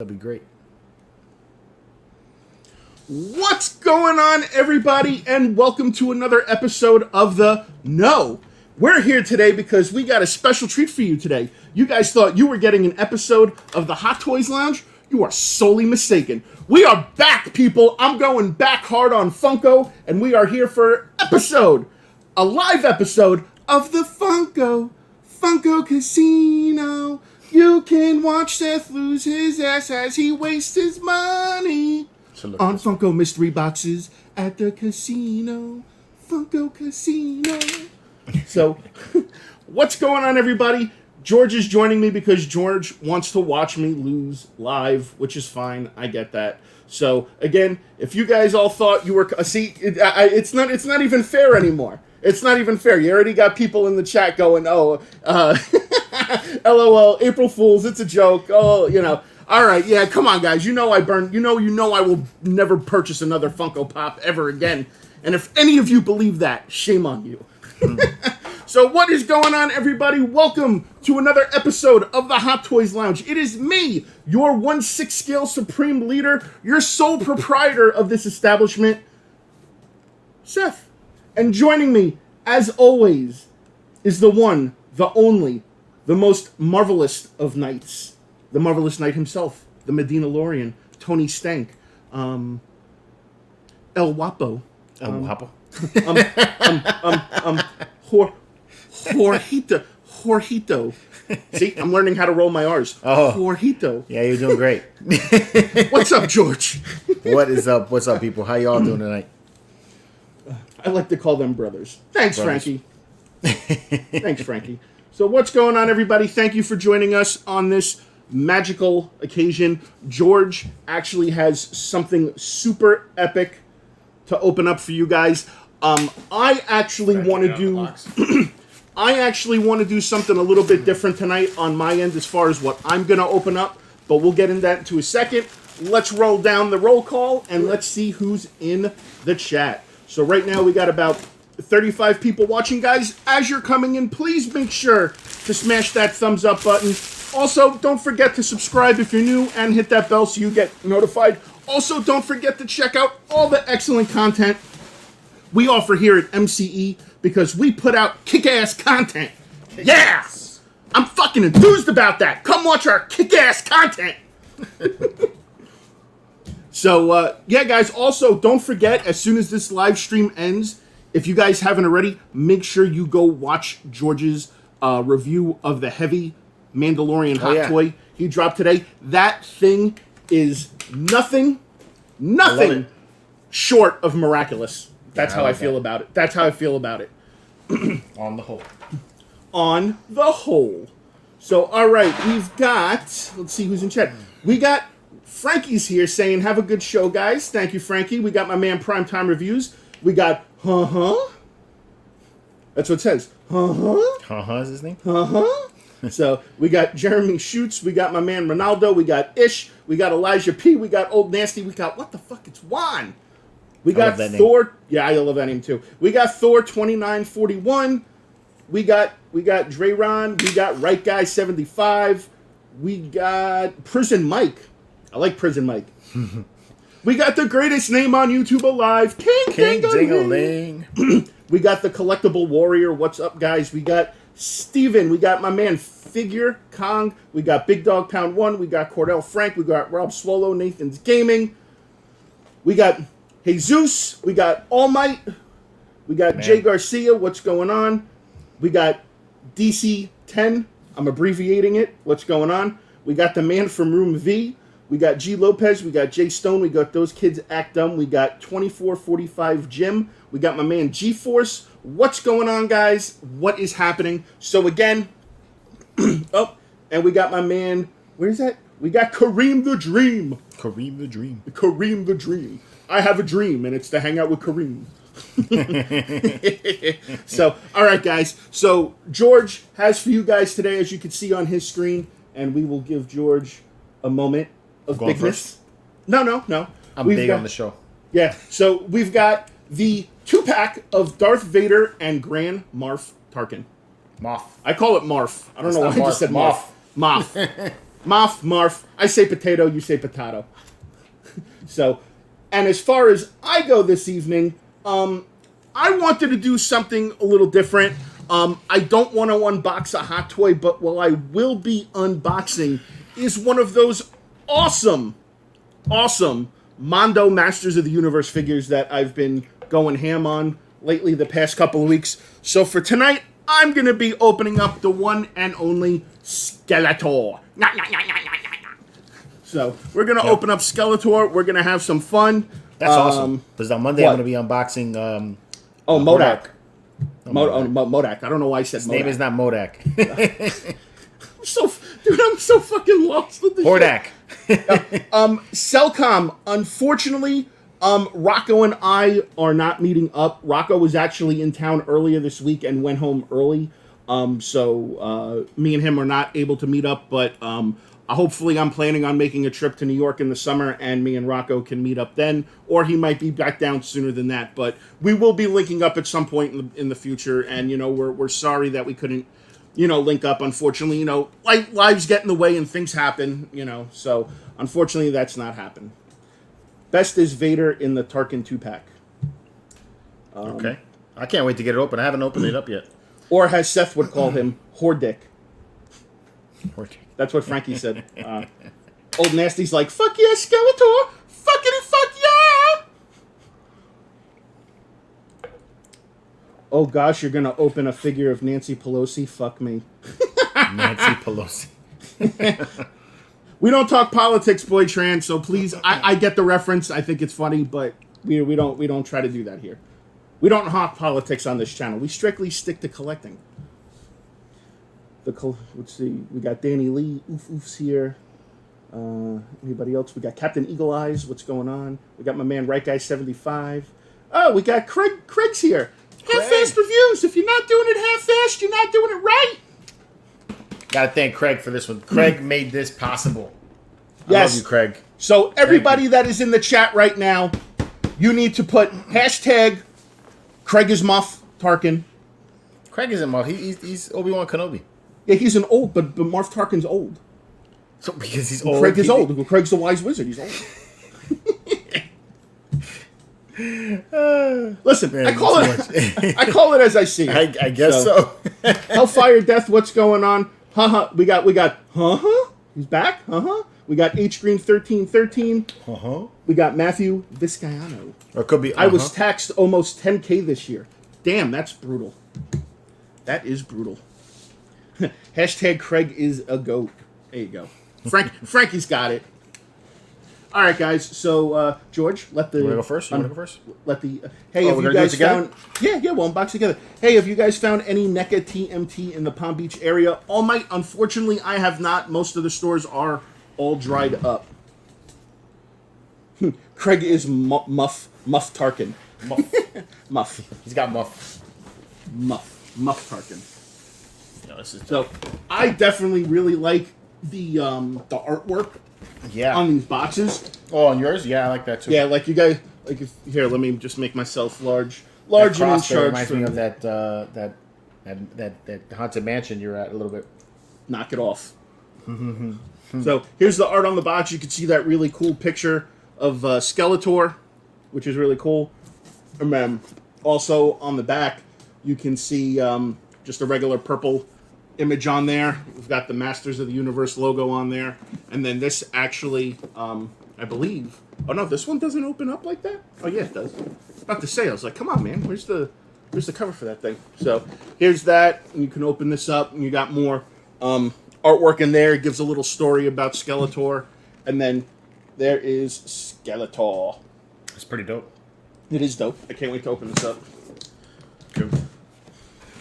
That'd be great. What's going on, everybody, and welcome to another episode of the No. We're here today because we got a special treat for you today. You guys thought you were getting an episode of the Hot Toys Lounge? You are solely mistaken. We are back, people. I'm going back hard on Funko, and we are here for episode, a live episode of the Funko Funko Casino. You can watch Seth lose his ass as he wastes his money on Funko mystery boxes at the casino. Funko Casino. So, what's going on, everybody? George is joining me because George wants to watch me lose live, which is fine. I get that. So, again, if you guys all thought you were uh, see, it, I, it's not it's not even fair anymore. It's not even fair. You already got people in the chat going, "Oh, uh, LOL, April Fools, it's a joke." Oh, you know. All right, yeah, come on, guys. You know I burn. You know, you know I will never purchase another Funko Pop ever again. And if any of you believe that, shame on you. so, what is going on, everybody? Welcome to another episode of the Hot Toys Lounge. It is me, your one six scale supreme leader, your sole proprietor of this establishment, Seth. And joining me, as always, is the one, the only, the most marvelous of knights, the marvelous knight himself, the Medina Lorian, Tony Stank, um, El Wapo, um, Wapo. um, um, um, um, Jor, Jorgito, Jorgito. See, I'm learning how to roll my R's. Oh. Jorgito. Yeah, you're doing great. What's up, George? what is up? What's up, people? How y'all doing tonight? I like to call them brothers. Thanks, Brothers. Frankie. Thanks, Frankie. So, what's going on, everybody? Thank you for joining us on this magical occasion. George actually has something super epic to open up for you guys. Um, I actually want to do. I actually want to do something a little bit different tonight on my end as far as what I'm going to open up, but we'll get into that into a second. Let's roll down the roll call and let's see who's in the chat. So, right now we got about 35 people watching, guys. As you're coming in, please make sure to smash that thumbs up button. Also, don't forget to subscribe if you're new and hit that bell so you get notified. Also, don't forget to check out all the excellent content we offer here at MCE because we put out kick-ass content. Yeah! I'm fucking enthused about that. Come watch our kick-ass content. so, uh, yeah, guys, also don't forget, as soon as this live stream ends, if you guys haven't already, make sure you go watch George's uh, review of the heavy Mandalorian hot yeah. toy he dropped today. That thing is nothing, nothing short of miraculous. That's Yeah, how I like feel that. about it. That's how I feel about it. On the whole. On the whole. So, all right, we've got, let's see who's in chat. We got Frankie's here saying, have a good show, guys. Thank you, Frankie. We got my man Primetime Reviews. We got, huh huh. That's what it says. Huh huh. Uh huh. Is his name? Uh huh. so we got Jeremy Shoots, we got my man Ronaldo, we got Ish, we got Elijah P, we got Old Nasty, we got what the fuck? It's Juan. We got that name. Thor. Yeah, I love that name too. We got Thor twenty nine forty one. We got we got Drayron. We got Right Guy seventy five. We got Prison Mike. I like Prison Mike. we got the greatest name on YouTube alive, King, King Dingaling. We got the collectible warrior. What's up, guys? We got Steven. We got my man Figure Kong. We got Big Dog Pound One. We got Cordell Frank. We got Rob Swallow. Nathan's Gaming. We got Jesus. We got All Might. We got Man. Jay Garcia. What's going on? We got DC 10. I'm abbreviating it. What's going on? We got the man from Room V. We got G Lopez. We got Jay Stone. We got those kids act dumb. We got 2445 Jim. We got my man G Force. What's going on, guys? What is happening? So again, oh, and we got my man. Where's that? We got Kareem the Dream. Kareem the Dream. Kareem the Dream. I have a dream, and it's to hang out with Kareem. so, all right, guys. So, George has for you guys today, as you can see on his screen, and we will give George a moment of bigness. No, no, no. I'm We've big got- on the show. Yeah. So we've got the two pack of Darth Vader and Grand Marf Tarkin. Moth. I call it Marf. I don't It's know why not I just Marf, said Marf. Moth. Moff, Marf. I say potato, you say potato. so, and as far as I go this evening, um, I wanted to do something a little different. Um, I don't want to unbox a hot toy, but what I will be unboxing is one of those awesome, awesome Mondo Masters of the Universe figures that I've been going ham on lately the past couple of weeks. So for tonight, I'm going to be opening up the one and only Skeletor. So we're going to Yep. open up Skeletor. We're going to have some fun. That's Um, awesome. Because on Monday what? I'm going to be unboxing. Um, Oh, Uh, Modak. Modak. Mo- oh, Modak. I don't know why I said his Modak. name is not Modak. I'm so, dude, I'm so fucking lost with this. shit. Hordak. Um, Cellcom, unfortunately, um, Rocco and I are not meeting up. Rocco was actually in town earlier this week and went home early. Um, so uh, me and him are not able to meet up, but um, hopefully I'm planning on making a trip to New York in the summer, and me and Rocco can meet up then, or he might be back down sooner than that. But we will be linking up at some point in the, in the future, and you know we're we're sorry that we couldn't you know, link up. Unfortunately, you know, like lives get in the way and things happen, you know. So unfortunately, that's not happened. Best is Vader in the Tarkin two pack, okay. I can't wait to get it open. I haven't opened it up yet. or as Seth would call him, Hordick. Hordak. That's what Frankie said. Uh, old Nasty's like, "Fuck yeah, Skeletor! Fuckity fuck yeah!" Oh gosh, you're gonna open a figure of Nancy Pelosi? Fuck me. Nancy Pelosi. We don't talk politics, boy trans. So please, I, I get the reference. I think it's funny, but we, we don't we don't try to do that here. We don't talk politics on this channel. We strictly stick to collecting. The col- let's see, we got Danny Lee, oof oofs here. Uh, anybody else? We got Captain Eagle Eyes. What's going on? We got my man Right Guy seventy five. Oh, we got Craig. Craig's here. Half Craig. fast reviews. If you're not doing it half fast, you're not doing it right. Gotta thank Craig for this one. Craig mm. made this possible. I Yes. love you, Craig. So everybody that is in the chat right now, you need to put hashtag Craig is Muff Tarkin. Craig isn't Marv. He, he's, he's Obi Wan Kenobi. Yeah, he's an old, but, but Marv Tarkin's old. So because he's old. Craig is old. Craig's the wise wizard. He's old. Listen, Man, I call it. I call it as I see it. I, I guess so. Hellfire Death. What's going on? Haha. We got. We got. Huh huh. He's back. Uh huh. We got H Green thirteen thirteen. uh huh. We got Matthew Viscayano. Or could be. I was uh-huh. taxed almost 10k this year. Damn, that's brutal. That is brutal. Hashtag Craig is a goat. There you go. Frank Frankie's got it. All right, guys. So uh, George, let the You wanna go first? You wanna go first? Let the uh, hey, Oh, if we're you gonna do it guys found yeah yeah we'll unbox together. Hey, have you guys found any NECA TMNT in the Palm Beach area? All my unfortunately, I have not. Most of the stores are all dried up. Craig is mu- muff muff Tarkin. Muff. Muff. He's got muff. Muff. Muff Tarkin. No, this is So I definitely really like the um the artwork yeah. on these boxes. oh, on yours? Yeah, I like that too. Yeah, like you guys like if here, let me just make myself large large and in charge reminds me of that, uh, that that that that haunted mansion you're at a little bit. knock it off. so here's the art on the box. You can see that really cool picture of uh, Skeletor, which is really cool. And then also on the back, you can see um, just a regular purple image on there. We've got the Masters of the Universe logo on there, and then this actually, um, I believe. Oh no, this one doesn't open up like that. Oh yeah, it does. About to say, I was like, come on, man, where's the where's the cover for that thing? So here's that. And you can open this up, and you got more um, artwork in there. It gives a little story about Skeletor, and then there is Skeletor. It's pretty dope. It is dope. I can't wait to open this up.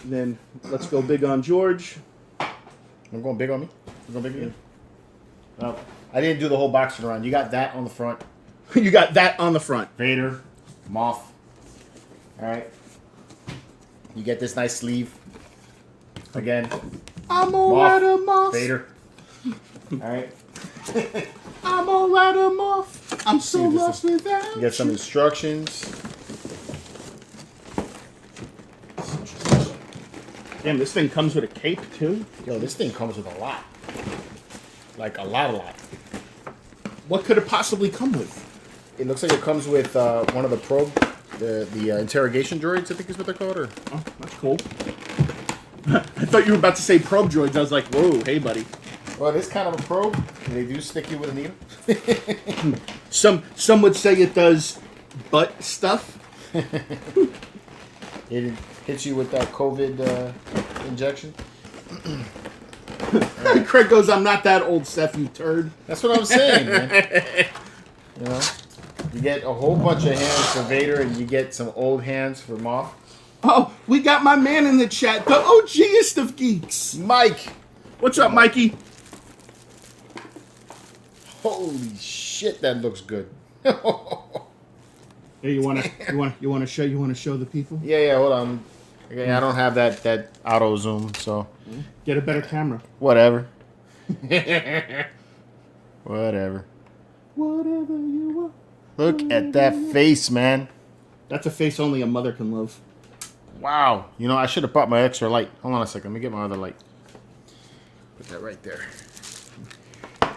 Cool. then let's go big on George. I'm going big on me. You going big again? No, oh. I didn't do the whole boxing around. You got that on the front. you got that on the front. Vader, Moth. All right. You get this nice sleeve. Again, I'm all Moff. right, I'm off. Vader. All right. I'm all right, I'm off. I'm so See, this lost without You get some you. instructions. Damn, this thing comes with a cape too. Yo, this thing comes with a lot. Like a lot, a lot. What could it possibly come with? It looks like it comes with uh, one of the probe, the the uh, interrogation droids. I think is what they're called. Or Oh, that's cool. I thought you were about to say probe droids. I was like, whoa, hey, buddy. well, it is kind of a probe. They do stick you with a needle. Some some would say it does butt stuff. It hits you with that COVID uh, injection. Craig goes, I'm not that old, Steph, you turd. That's what I'm saying, man. You know, you get a whole bunch of hands for Vader, and you get some old hands for Moth. Oh, we got my man in the chat, the OGest of geeks. Mike, What's up, Mikey? holy shit, that looks good. Hey, you wanna you wanna you wanna show you wanna show the people? Yeah, yeah. Hold on. Okay, I mm. don't have that that auto zoom, so Get a better camera. whatever. whatever. Whatever you want. Look at that face, man. That's a face only a mother can love. Wow. You know, I should have bought my extra light. Hold on a second. Let me get my other light. Put that right there.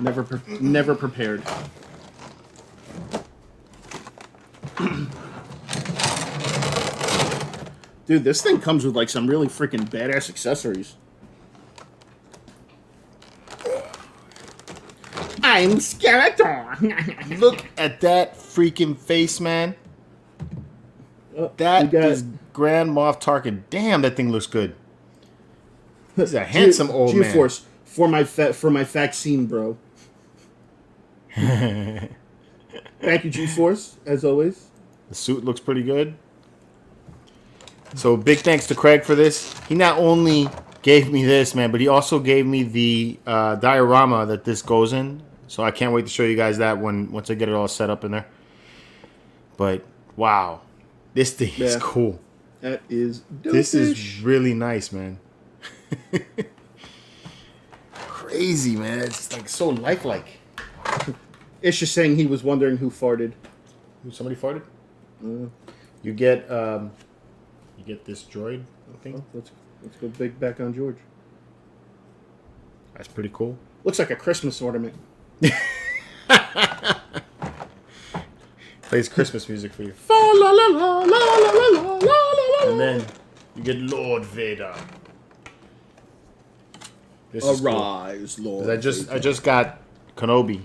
Never pre- never prepared. Dude, this thing comes with like some really freaking badass accessories. I'm Skeletor. Look at that freaking face, man. Oh, that We got- is Grand Moff Tarkin. Damn, that thing looks good. He's a handsome old man. G-Force for my fa- for my vaccine, bro. Thank you, G-Force, as always. The suit looks pretty good. So big thanks to Craig for this. He not only gave me this, man, but he also gave me the uh, diorama that this goes in. So I can't wait to show you guys that when once I get it all set up in there. But wow, this thing is cool. That is This is really nice, man. Crazy, man. It's like so lifelike. It's just saying he was wondering who farted. Somebody farted. Mm. You get um, you get this droid thing. Well, let's let's go big back on George. That's pretty cool. Looks like a Christmas ornament. Plays Christmas music for you. And then you get Lord Vader. This Arise, cool. Lord. I just Vader. I just got Kenobi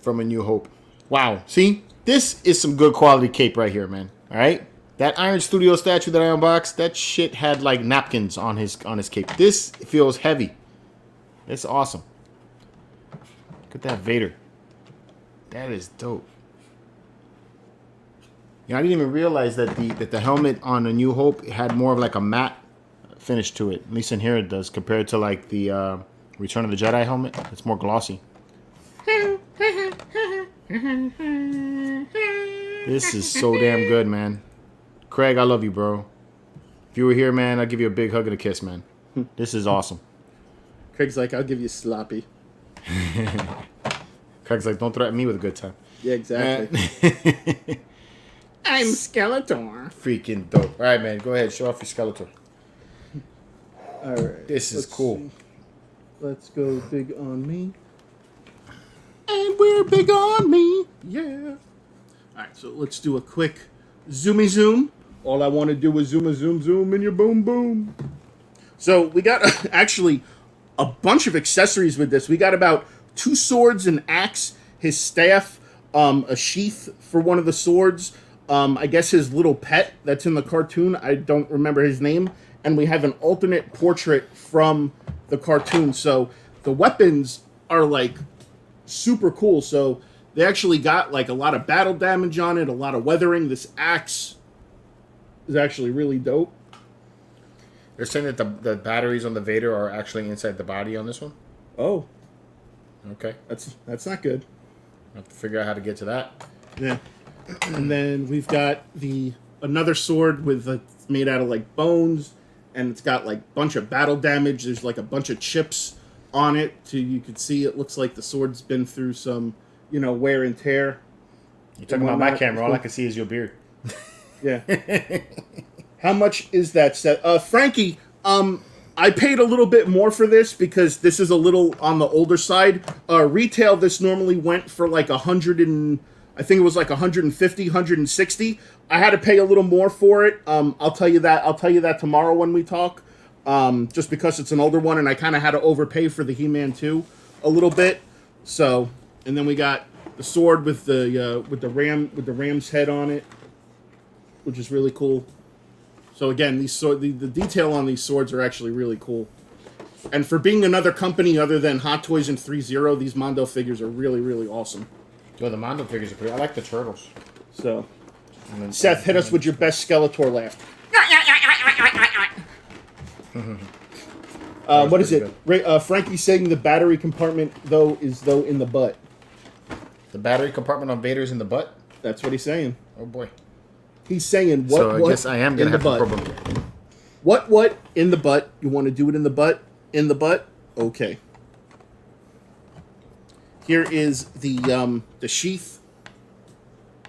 from A New Hope. Wow. See, this is some good quality cape right here, man. All right. That Iron Studio statue that I unboxed, that shit had like napkins on his on his cape. This feels heavy. It's awesome. Look at that Vader. That is dope. You know, I didn't even realize that the that the helmet on A New Hope had more of like a matte finish to it. At least in here it does, compared to like the uh, Return of the Jedi helmet. It's more glossy. This is so damn good, man. Craig, I love you, bro. If you were here, man, I'd give you a big hug and a kiss, man. This is awesome. Craig's like, I'll give you sloppy. Craig's like, don't threaten me with a good time. Yeah, exactly. I'm Skeletor. Freaking dope. All right, man, go ahead. Show off your skeleton. All right. This is cool. see. Let's go big on me. And we're big on me. Yeah. All right, so let's do a quick zoomy zoom. All I want to do is zoom a zoom zoom in your boom boom. So we got actually a bunch of accessories with this. We got about two swords, an axe, his staff, um, a sheath for one of the swords. Um, I guess his little pet that's in the cartoon. I don't remember his name. And we have an alternate portrait from the cartoon. So the weapons are like super cool. So they actually got like a lot of battle damage on it, a lot of weathering. This axe is actually really dope. They're saying that the, the batteries on the Vader are actually inside the body on this one. Oh, Okay. that's that's not good. I have to figure out how to get to that. Yeah. And then we've got the another sword with a, made out of like bones, and it's got like a bunch of battle damage. There's like a bunch of chips on it, so you can see it looks like the sword's been through some, you know, wear and tear. You're talking about my camera. All I can see is your beard. Yeah. How much is that set? Uh, Frankie, um, I paid a little bit more for this because this is a little on the older side. Uh, retail, this normally went for like a hundred and I think it was like 150, 160. I had to pay a little more for it. Um, I'll tell you that. I'll tell you that tomorrow when we talk. Um, just because it's an older one, and I kind of had to overpay for the He-Man 2 a little bit. So, and then we got the sword with the uh, with the ram with the ram's head on it, which is really cool. So again, these sword the, the detail on these swords are actually really cool. And for being another company other than Hot Toys and 3-0, these Mondo figures are really, really awesome. Yo, the Mondo figures are pretty. I like the turtles. So, And then- Seth, hit us with your best Skeletor laugh. Uh, what is it? Ray, uh, Frankie saying the battery compartment though is though in the butt. The battery compartment on Vader's in the butt. That's what he's saying. Oh boy. He's saying what? so I what guess I am in gonna the have butt. to probe him. What? What in the butt? You want to do it in the butt? In the butt? Okay. Here is the um, the sheath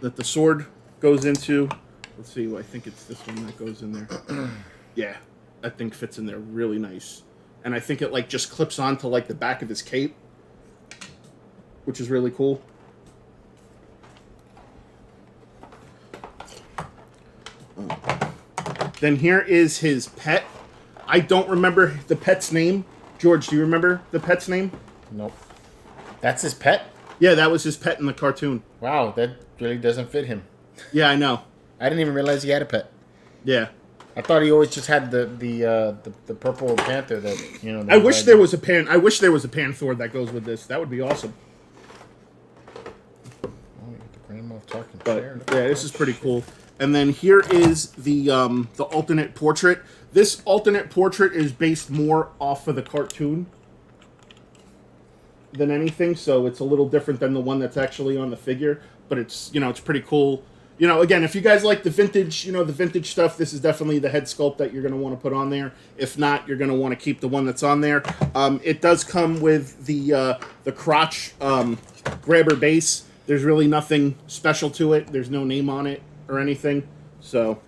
that the sword goes into. Let's see. I think it's this one that goes in there. yeah, that thing fits in there really nice, and I think it like just clips onto like the back of his cape, which is really cool. Then here is his pet. I don't remember the pet's name. George, do you remember the pet's name? Nope. That's his pet. Yeah, that was his pet in the cartoon. Wow, that really doesn't fit him. Yeah, I know. I didn't even realize he had a pet. Yeah. I thought he always just had the the uh, the, the purple panther that you know. I wish there was a pan I wish there was a Panther that goes with this. That would be awesome. Oh, you got the Grand Moff Tarkin But chair. yeah, this is pretty cool. And then here is the um, the alternate portrait. This alternate portrait is based more off of the cartoon than anything, so it's a little different than the one that's actually on the figure. But it's you know it's pretty cool. You know, again, if you guys like the vintage, you know the vintage stuff, this is definitely the head sculpt that you're going to want to put on there. If not, you're going to want to keep the one that's on there. Um, it does come with the uh, the crotch um, grabber base. There's really nothing special to it. There's no name on it or anything. So,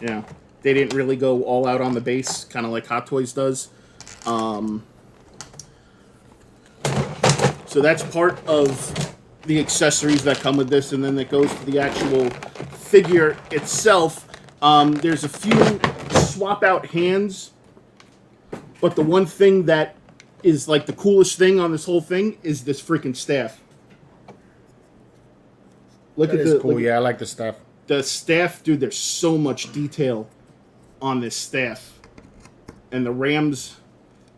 yeah, they didn't really go all out on the base, kind of like Hot Toys does. Um, so that's part of the accessories that come with this, and then it goes to the actual figure itself. Um, there's a few swap out hands, but the one thing that is like the coolest thing on this whole thing is this freaking staff. Look That at is the cool. look yeah, I like the stuff. the staff, dude. There's so much detail on this staff, and the Rams,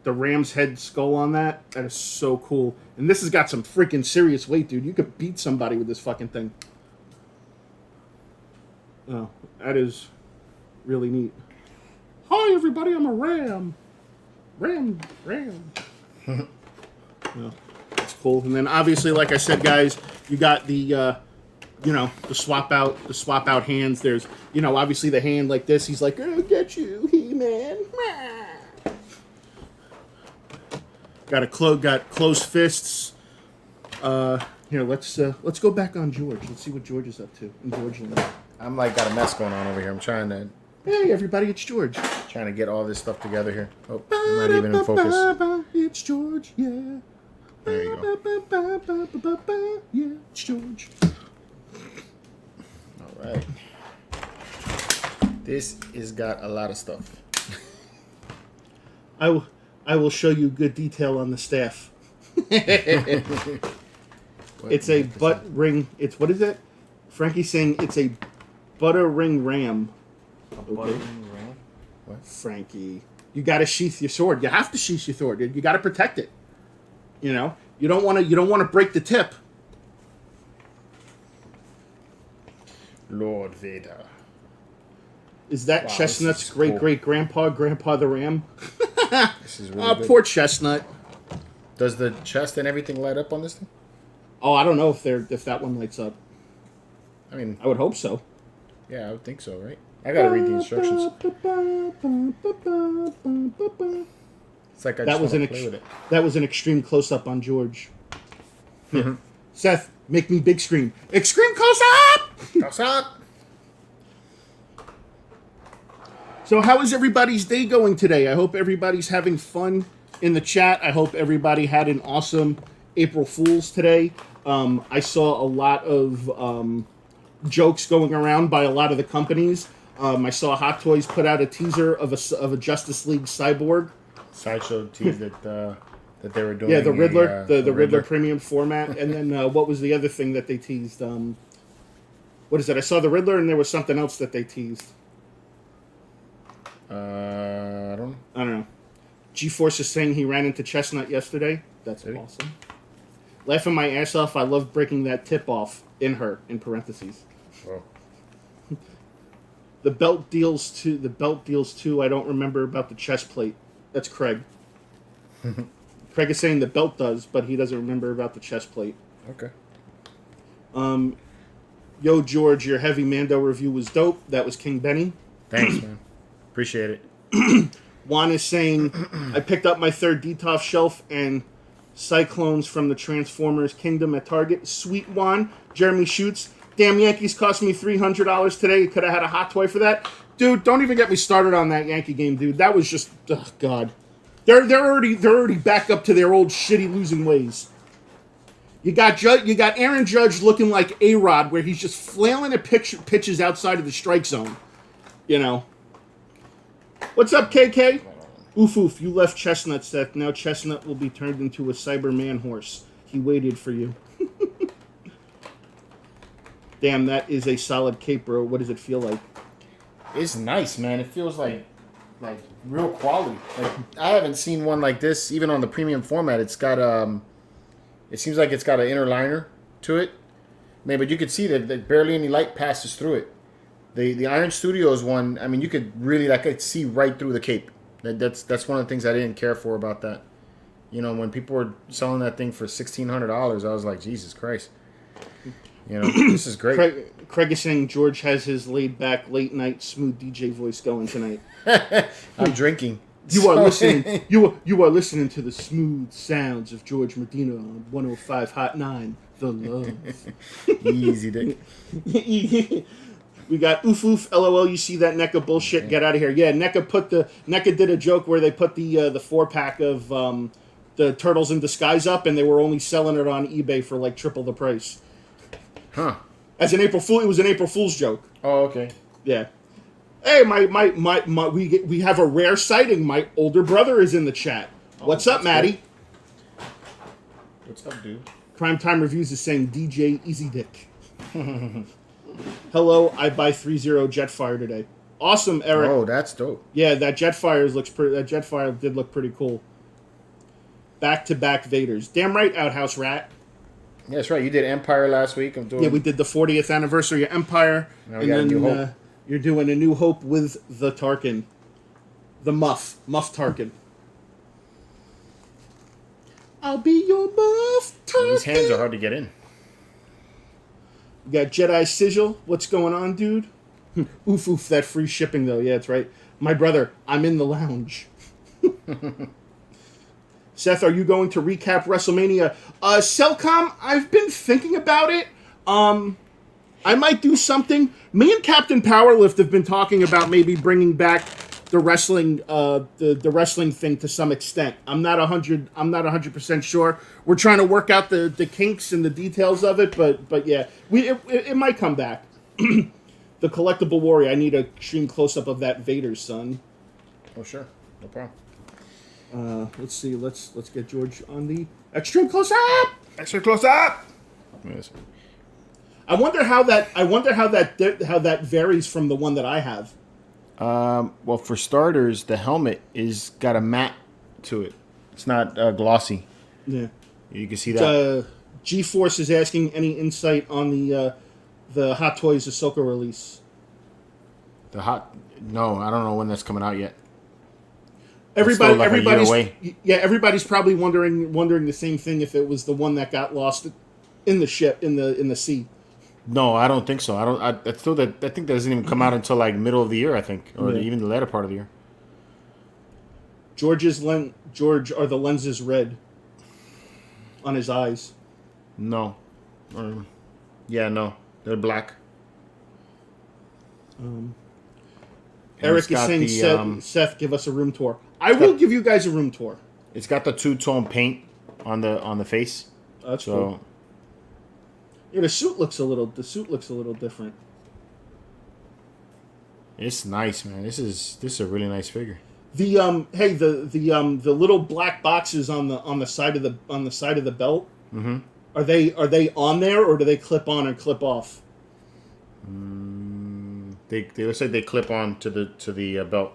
the Rams head skull on that. That is so cool. And this has got some freaking serious weight, dude. You could beat somebody with this fucking thing. Oh, that is really neat. Hi, everybody. I'm a Ram. Ram, Ram. well, that's cool. And then obviously, like I said, guys, you got the. Uh, you know the swap out the swap out hands there's you know obviously the hand like this he's like oh get you he man got a clo- got closed fists uh here let's uh let's go back on george let's see what george is up to in george land I'm like got a mess going on over here. I'm trying to hey everybody it's george trying to get all this stuff together here. Oh, I'm not even in focus. it's george yeah There you go. yeah it's george All right. This has got a lot of stuff. I, will I will show you good detail on the staff It's a butt ring. It's what is it? Frankie's saying it's a butter ring ram. Okay. Frankie, you got to sheath your sword. You have to sheath your sword. dude. You got to protect it. You know, you don't want to. You don't want to break the tip. Lord Vader. Is that Wow, Chestnut's great cool. great grandpa, Grandpa the Ram? This is really Ah, good. poor Chestnut. Does the chest and everything light up on this thing? Oh, I don't know if they're if that one lights up. I mean, I would hope so. yeah, I would think so, right? I gotta read the instructions. It's like I That just was an ex- with it. that was an extreme close up on George. Seth, make me big screen. Extreme close up. What's up? So, how is everybody's day going today? I hope everybody's having fun in the chat. I hope everybody had an awesome April Fool's today. Um, I saw a lot of um, jokes going around by a lot of the companies. Um, I saw Hot Toys put out a teaser of a, of a Justice League cyborg. Sideshow teased that uh, that they were doing. Yeah, the a, Riddler, uh, the, the Riddler. premium format. and then uh, what was the other thing that they teased? Um, what is it? I saw the Riddler, and there was something else that they teased. Uh, I don't. I don't know. G Force is saying he ran into Chestnut yesterday. That's Did he? awesome. Laughing my ass off. I love breaking that tip off in her in parentheses. Oh. The belt deals too. The belt deals too. I don't remember about the chest plate. That's Craig. Craig is saying the belt does, but he doesn't remember about the chest plate. Okay. Um, yo George, your heavy Mando review was dope. That was King Benny. Thanks, man. Appreciate it. Juan is saying, I picked up my third DTOF shelf and Cyclonus from the Transformers Kingdom at Target. Sweet Juan. Jeremy shoots. Damn Yankees cost me $300 today. Could have had a hot toy for that. Dude, don't even get me started on that Yankee game, dude. That was just, oh, God. They're, they're already they're already back up to their old shitty losing ways. You got Judge, you got Aaron Judge looking like A Rod, where he's just flailing at pitch, pitches outside of the strike zone. You know. What's up, KK? Oof oof, you left Chestnut, Seth. Now Chestnut will be turned into a Cyberman horse. He waited for you. Damn, that is a solid cape, bro. What does it feel like? It's nice, man. It feels like like real quality. Like I haven't seen one like this, even on the premium format. It's got um, it seems like it's got an inner liner to it. Man, but you could see that, that barely any light passes through it. The the Iron Studios one, I mean, you could really like could see right through the cape. That, that's that's one of the things I didn't care for about that. You know, when people were selling that thing for sixteen hundred dollars, I was like, Jesus Christ. You know, this is great. Craig, is saying George has his laid back, late night, smooth DJ voice going tonight. I'm drinking. You are listening. You are, you are listening to the smooth sounds of George Medina on 105 Hot 9, The Love. Easy dick. we got oof oof lol. You see that NECA bullshit? Get out of here. Yeah, NECA put the NECA did a joke where they put the uh, the four pack of um, the turtles in disguise up, and they were only selling it on eBay for like triple the price. Huh. As an April Fool, it was an April Fool's joke. Oh, okay. Yeah. Hey, my my my, my we get, we have a rare sighting. My older brother is in the chat. Oh, What's up, Maddie? What's up, dude? Crime Time Reviews is saying DJ Easy Dick. Hello, I buy 30 Jetfire today. Awesome, Eric. Oh, that's dope. Yeah, that Jetfire looks pretty. That Jetfire did look pretty cool. Back to back Vaders. Damn right, Outhouse Rat. Yeah, that's right. You did Empire last week. I'm doing. Yeah, we did the 40th anniversary of Empire, and then Uh, you're doing a New Hope with the Tarkin, the Muff, Muff Tarkin. I'll be your Muff Tarkin. These hands are hard to get in. We got Jedi Sigil. What's going on, dude? oof, oof, that free shipping, though. Yeah, that's right. My brother, I'm in the lounge. Seth, are you going to recap WrestleMania? Uh, Cellcom, I've been thinking about it. Um, I might do something. Me and Captain Powerlift have been talking about maybe bringing back the wrestling, uh, the the wrestling thing to some extent. I'm not hundred. I'm not hundred percent sure. We're trying to work out the the kinks and the details of it, but but yeah, we it, it, it might come back. the collectible warrior. I need a extreme close up of that Vader son. Oh, sure. No problem. Uh, let's see. Let's let's get George on the extreme close up. Extra close up. Yes. I wonder how that. I wonder how that how that varies from the one that I have. Um, well, for starters, the helmet is got a matte to it. It's not uh, glossy. Yeah. You can see that. Uh, G Force is asking any insight on the uh, the Hot Toys Ahsoka release. the hot. No, I don't know when that's coming out yet. Everybody, like everybody's away. yeah, everybody's probably wondering wondering the same thing if it was the one that got lost in the ship in the in the sea. No, I don't think so. I don't. I, I still that. I think that doesn't even come out until like middle of the year. I think, or Yeah. even the latter part of the year. George's len George are the lenses red on his eyes. No. Um, yeah, no, they're black. And Eric is saying, the, Seth, um, Seth, give us a room tour. I will give you guys a room tour. It's got the two tone paint on the on the face. That's So cool. Yeah, the suit looks a little. The suit looks a little different. it's nice, man. This is this is a really nice figure. The um, hey, the the um, the little black boxes on the on the side of the on the side of the belt. Mm-hmm. Are they are they on there or do they clip on and clip off? They they looks like they clip on to the to the uh, belt.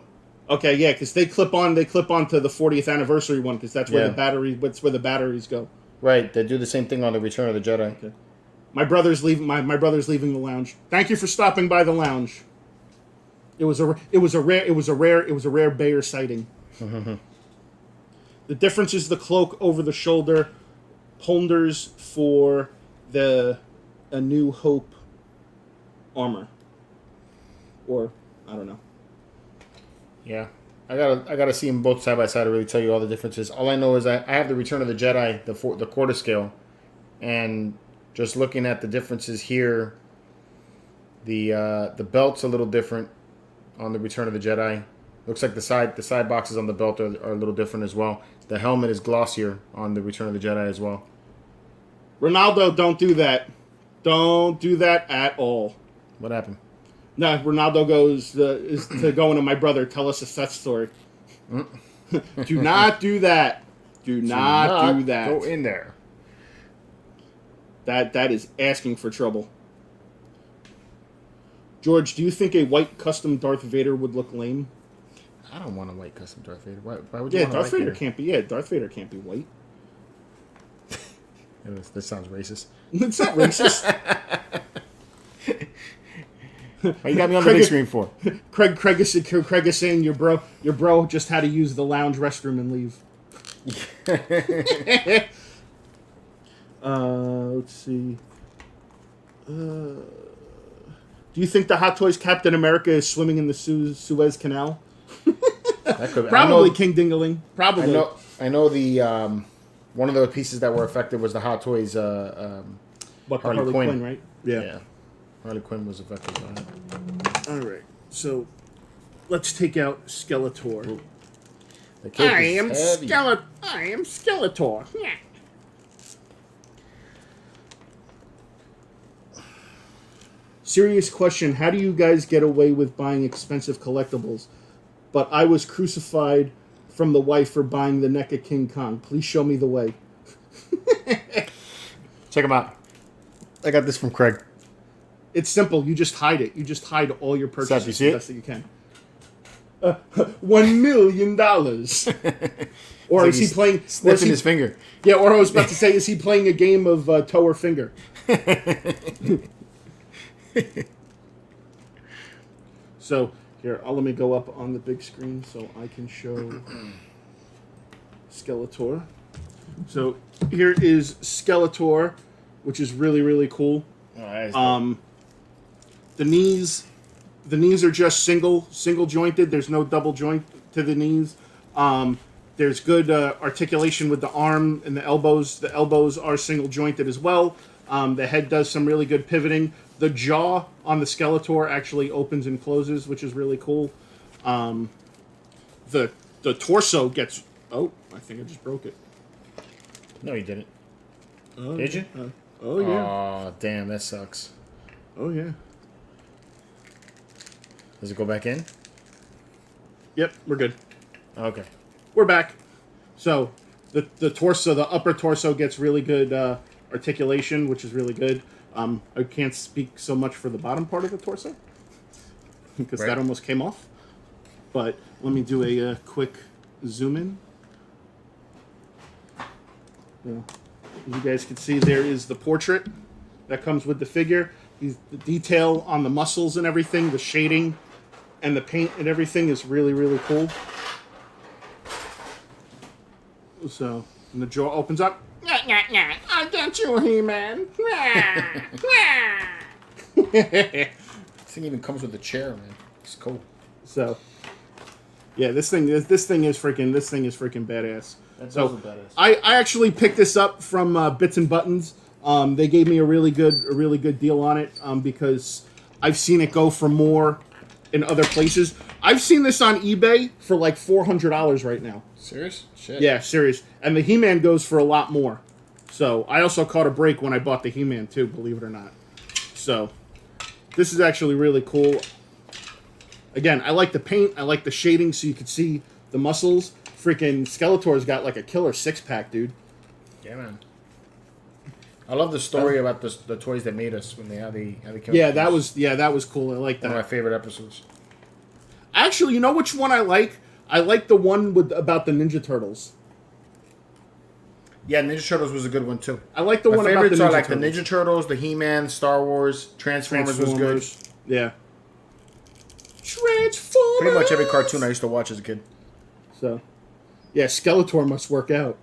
Okay, yeah, because they clip on. They clip on to the 40th anniversary one because that's where Yeah. the battery. That's where the batteries go. Right. They do the same thing on the Return of the Jedi. Okay. My brother's leaving. My, my brother's leaving the lounge. Thank you for stopping by the lounge. It was a it was a rare it was a rare it was a rare Bayer sighting. the difference is the cloak over the shoulder, holders for the a New Hope armor, or I don't know. Yeah. I gotta I gotta see them both side by side to really tell you all the differences. All I know is I, I have the Return of the Jedi, the four, the quarter scale, and just looking at the differences here, the uh, the belt's a little different on the Return of the Jedi. Looks like the side the side boxes on the belt are, are a little different as well. The helmet is glossier on the Return of the Jedi as well. Ronaldo, don't do that. Don't do that at all. What happened? No, Ronaldo goes the, is to go into my brother. Tell us a Seth story. Mm. do not do that. Do not, do that. Go in there. That that is asking for trouble. George, do you think a white custom Darth Vader would look lame? I don't want a white custom Darth Vader. Why, why would you Yeah, want a Darth white Vader can't be. Yeah, Darth Vader can't be white. This sounds racist. It's not racist. You got me on the big screen for? Craig Craig is Craig is saying your bro your bro just had to use the lounge restroom and leave. uh, let's see. Uh, do you think the Hot Toys Captain America is swimming in the Su- Suez Canal? That could, Probably know, King Dingaling. Probably. I know. I know the um, one of the pieces that were affected was the Hot Toys. Uh, um, What, Harley Harley Quinn. Quinn. right? yeah. Harley Quinn was affected by it. All right. So, let's take out Skeletor. The cape I is am heavy. Skeletor. I am Skeletor. Yeah. Serious question: How do you guys get away with buying expensive collectibles? But I was crucified from the wife for buying the NECA King Kong. Please show me the way. Check them out. I got this from Craig. It's simple. You just hide it. You just hide all your purchases you see the it? best that you can. Uh, One million dollars. Or Like is he playing? Or is he, his finger. yeah, or I was about to say, is he playing a game of uh, toe or finger? so here, I'll let me go up on the big screen so I can show Skeletor. So here is Skeletor, which is really really cool. Um, the knees, the knees are just single single jointed. There's no double joint to the knees. Um, there's good uh, articulation with the arm and the elbows. The elbows are single jointed as well. Um, the head does some really good pivoting. The jaw on the Skeletor actually opens and closes, which is really cool. Um, the the torso gets. Oh, I think I just broke it. no, you didn't. Oh, Did you? uh, oh yeah. Oh, damn, that sucks. oh yeah. Does it go back in? Yep, we're good. Okay. we're back. So the the torso, the upper torso gets really good uh, articulation, which is really good. Um, I can't speak so much for the bottom part of the torso because Right. that almost came off. But let me do a, uh quick zoom in. Yeah. As you guys can see, there is the portrait that comes with the figure. The detail on the muscles and everything, the shading, and the paint and everything is really really cool. So, and the jaw opens up. Yeah, yeah, yeah. I got you, He-Man. This thing even comes with a chair, man. It's cool. so, yeah, this thing, this, this thing is freaking, this thing is freaking badass. That So, badass. I, I actually picked this up from uh, Bits and Buttons. Um, they gave me a really good, a really good deal on it um, because I've seen it go for more in other places. I've seen this on eBay for like four hundred dollars right now. Serious? Shit. Yeah, serious. And the He-Man goes for a lot more. So I also caught a break when I bought the He-Man too, believe it or not. So this is actually really cool. Again, I like the paint. I like the shading, so you can see the muscles. Freaking Skeletor's got like a killer six pack, dude. Yeah, man. I love the story about the, the toys that made us when they how they how they killed. Yeah, that was yeah, that was cool. I like that. one of my favorite episodes. Actually, you know which one I like? I like the one with about the Ninja Turtles. Yeah, Ninja Turtles was a good one too. I like the My one about the favorites Ninja are like Turtles. the Ninja Turtles, the He-Man, Star Wars, Transformers, was good. Yeah. Transformers. Pretty much every cartoon I used to watch as a kid. So, yeah, Skeletor must work out.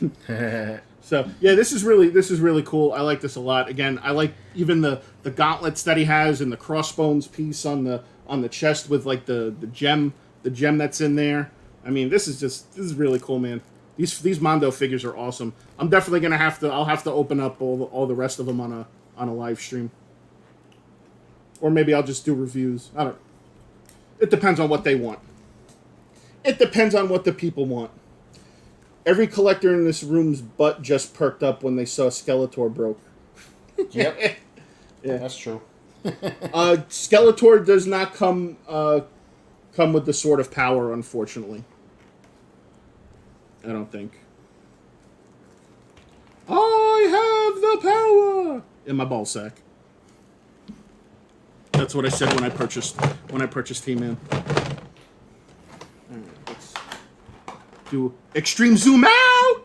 So yeah, this is really this is really cool. I like this a lot. Again, I like even the the gauntlets that he has and the crossbones piece on the on the chest with like the the gem the gem that's in there. I mean, this is just this is really cool, man. These these Mondo figures are awesome. I'm definitely gonna have to I'll have to open up all the, all the rest of them on a on a live stream, or maybe I'll just do reviews. I don't. It depends on what they want. It depends on what the people want. Every collector in this room's butt just perked up when they saw Skeletor broke. Yep, Yeah. that's true. Uh, Skeletor does not come uh, come with the sword of power, unfortunately. I don't think. I have the power in my ball sack. That's what I said when I purchased when I purchased He-Man. Alright, let's do extreme zoom out.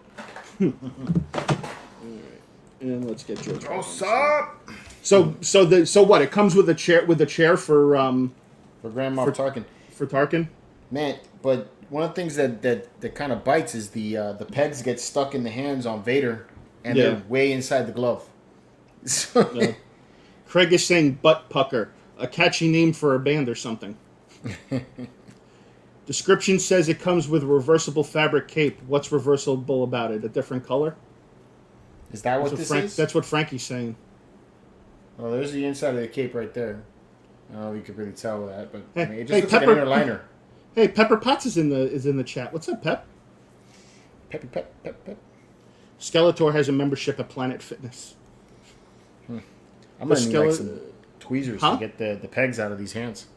Alright, and let's get George. What's up? So so the so what? It comes with a chair with a chair for um For Grand Moff for, Tarkin. for Tarkin. Man, but one of the things that that, that kind of bites is the uh, the pegs get stuck in the hands on Vader, and Yeah. they're way inside the glove. So, Yeah. Craig is saying butt pucker, a catchy name for a band or something. Description says it comes with a reversible fabric cape. What's reversible about it? A different color? is that what That's what, this Frank, is? that's what Frankie's saying. Oh, there's the inside of the cape right there. I don't know if you could really tell that, but I Hey, mean, it just hey, looks like an Pepper- inner liner. Hey, Pepper Potts is in the is in the chat. What's up, Pep? Peppy pep pep pep. Skeletor has a membership at Planet Fitness. Hmm. I'm gonna need like some tweezers Huh? to get the, the pegs out of these hands.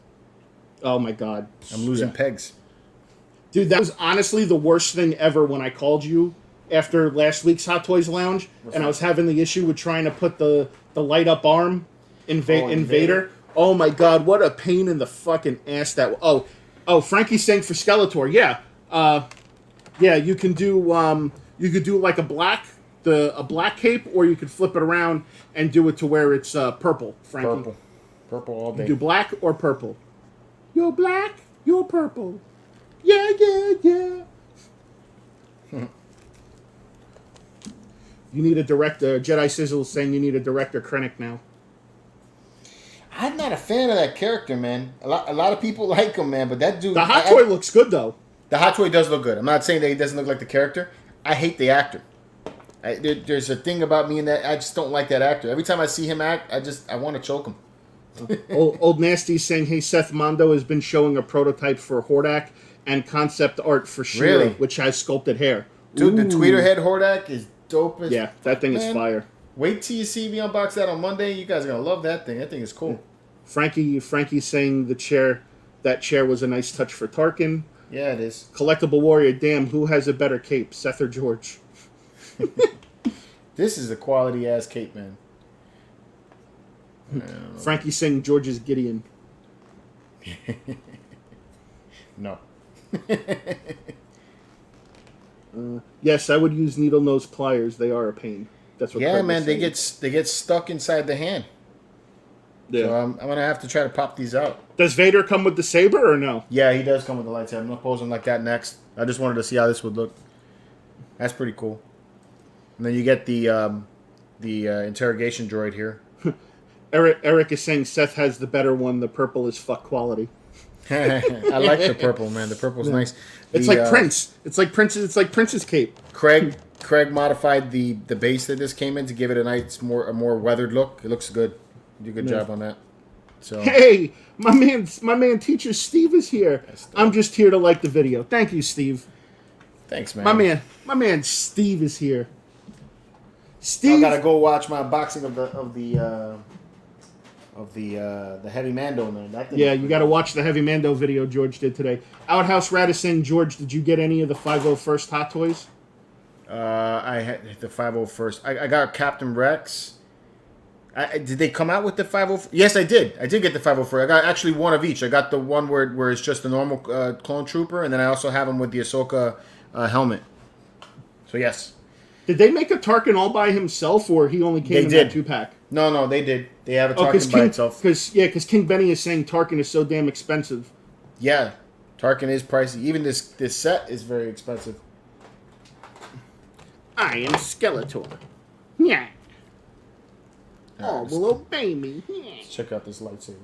Oh my god. I'm losing Yeah. pegs. Dude, that was honestly the worst thing ever when I called you after last week's Hot Toys Lounge, What's and I was having the issue with trying to put the the light up arm Oh, in in Vader. Vader. Oh my god, what a pain in the fucking ass that. w- Oh, oh, Frankie's saying for Skeletor, yeah, uh, yeah, you can do um, you could do like a black the a black cape, or you could flip it around and do it to where it's uh, purple. Frankie, Purple. Purple all day. do black or purple. You're black, you're purple. Yeah, yeah, yeah. you need a director. Jedi Sizzle saying you need a director Krennic now. I'm not a fan of that character, man. A lot, a lot of people like him, man, but that dude. The hot I- toy looks good though. The hot toy does look good. I'm not saying that he doesn't look like the character. I hate the actor. I, there, there's a thing about me and that I just don't like that actor. Every time I see him act, I just I want to choke him. old, old Nasty's saying, "Hey, Seth Mondo has been showing a prototype for Hordak and concept art for She-Ra, Really? which has sculpted hair." Dude, the Ooh. Tweeterhead Hordak is dope as Yeah, that thing is fire. Wait till you see me unbox that on Monday. You guys are gonna love that thing. That thing is cool. Frankie, Frankie saying the chair, that chair was a nice touch for Tarkin. Yeah, it is. Collectible Warrior, damn, who has a better cape, Seth or George? This is a quality ass cape, man. Frankie saying George's Gideon. No. Yes, I would use needle nose pliers. They are a pain. That's what. Yeah, Craig man, they get they get stuck inside the hand. Yeah. So I'm, I'm gonna have to try to pop these out. Does Vader come with the saber or no? Yeah, he does come with the lightsaber. I'm gonna pose him like that next. I just wanted to see how this would look. That's pretty cool. And then you get the um, the uh, interrogation droid here. Eric Eric is saying Seth has the better one. The purple is fuck quality. I like the purple, man. The purple's nice. It's like uh, Prince. It's like Prince's. It's like Prince's cape. Craig Craig modified the the base that this came in to give it a nice more a more weathered look. It looks good. You did a good Yeah. job on that. So Hey, my man, my man, teacher Steve is here. I'm just here to like the video. Thank you, Steve. thanks, man. My man, my man, Steve is here. Steve, I gotta go watch my unboxing of the of the uh, of the uh, the heavy Mando man. That thing yeah, you got to watch the Heavy Mando video George did today. Outhouse Radisson, George, did you get any of the 501st Hot Toys? Uh, I had the 501st. I, I got Captain Rex. I, I- did they come out with the 50? Yes, I did. I did get the 504. I got actually one of each. I got the one where where it's just a normal uh, clone trooper, and then I also have him with the Ahsoka uh, helmet. So yes, Did they make a Tarkin all by himself, or he only came They in did. that two pack? No, no, they did. They have a Oh, Tarkin because by King, itself. because yeah, because King Benny is saying Tarkin is so damn expensive. Yeah, Tarkin is pricey. Even this this set is very expensive. I am Skeletor. Yeah. All Alright, will obey me. Yeah. check out this lightsaber.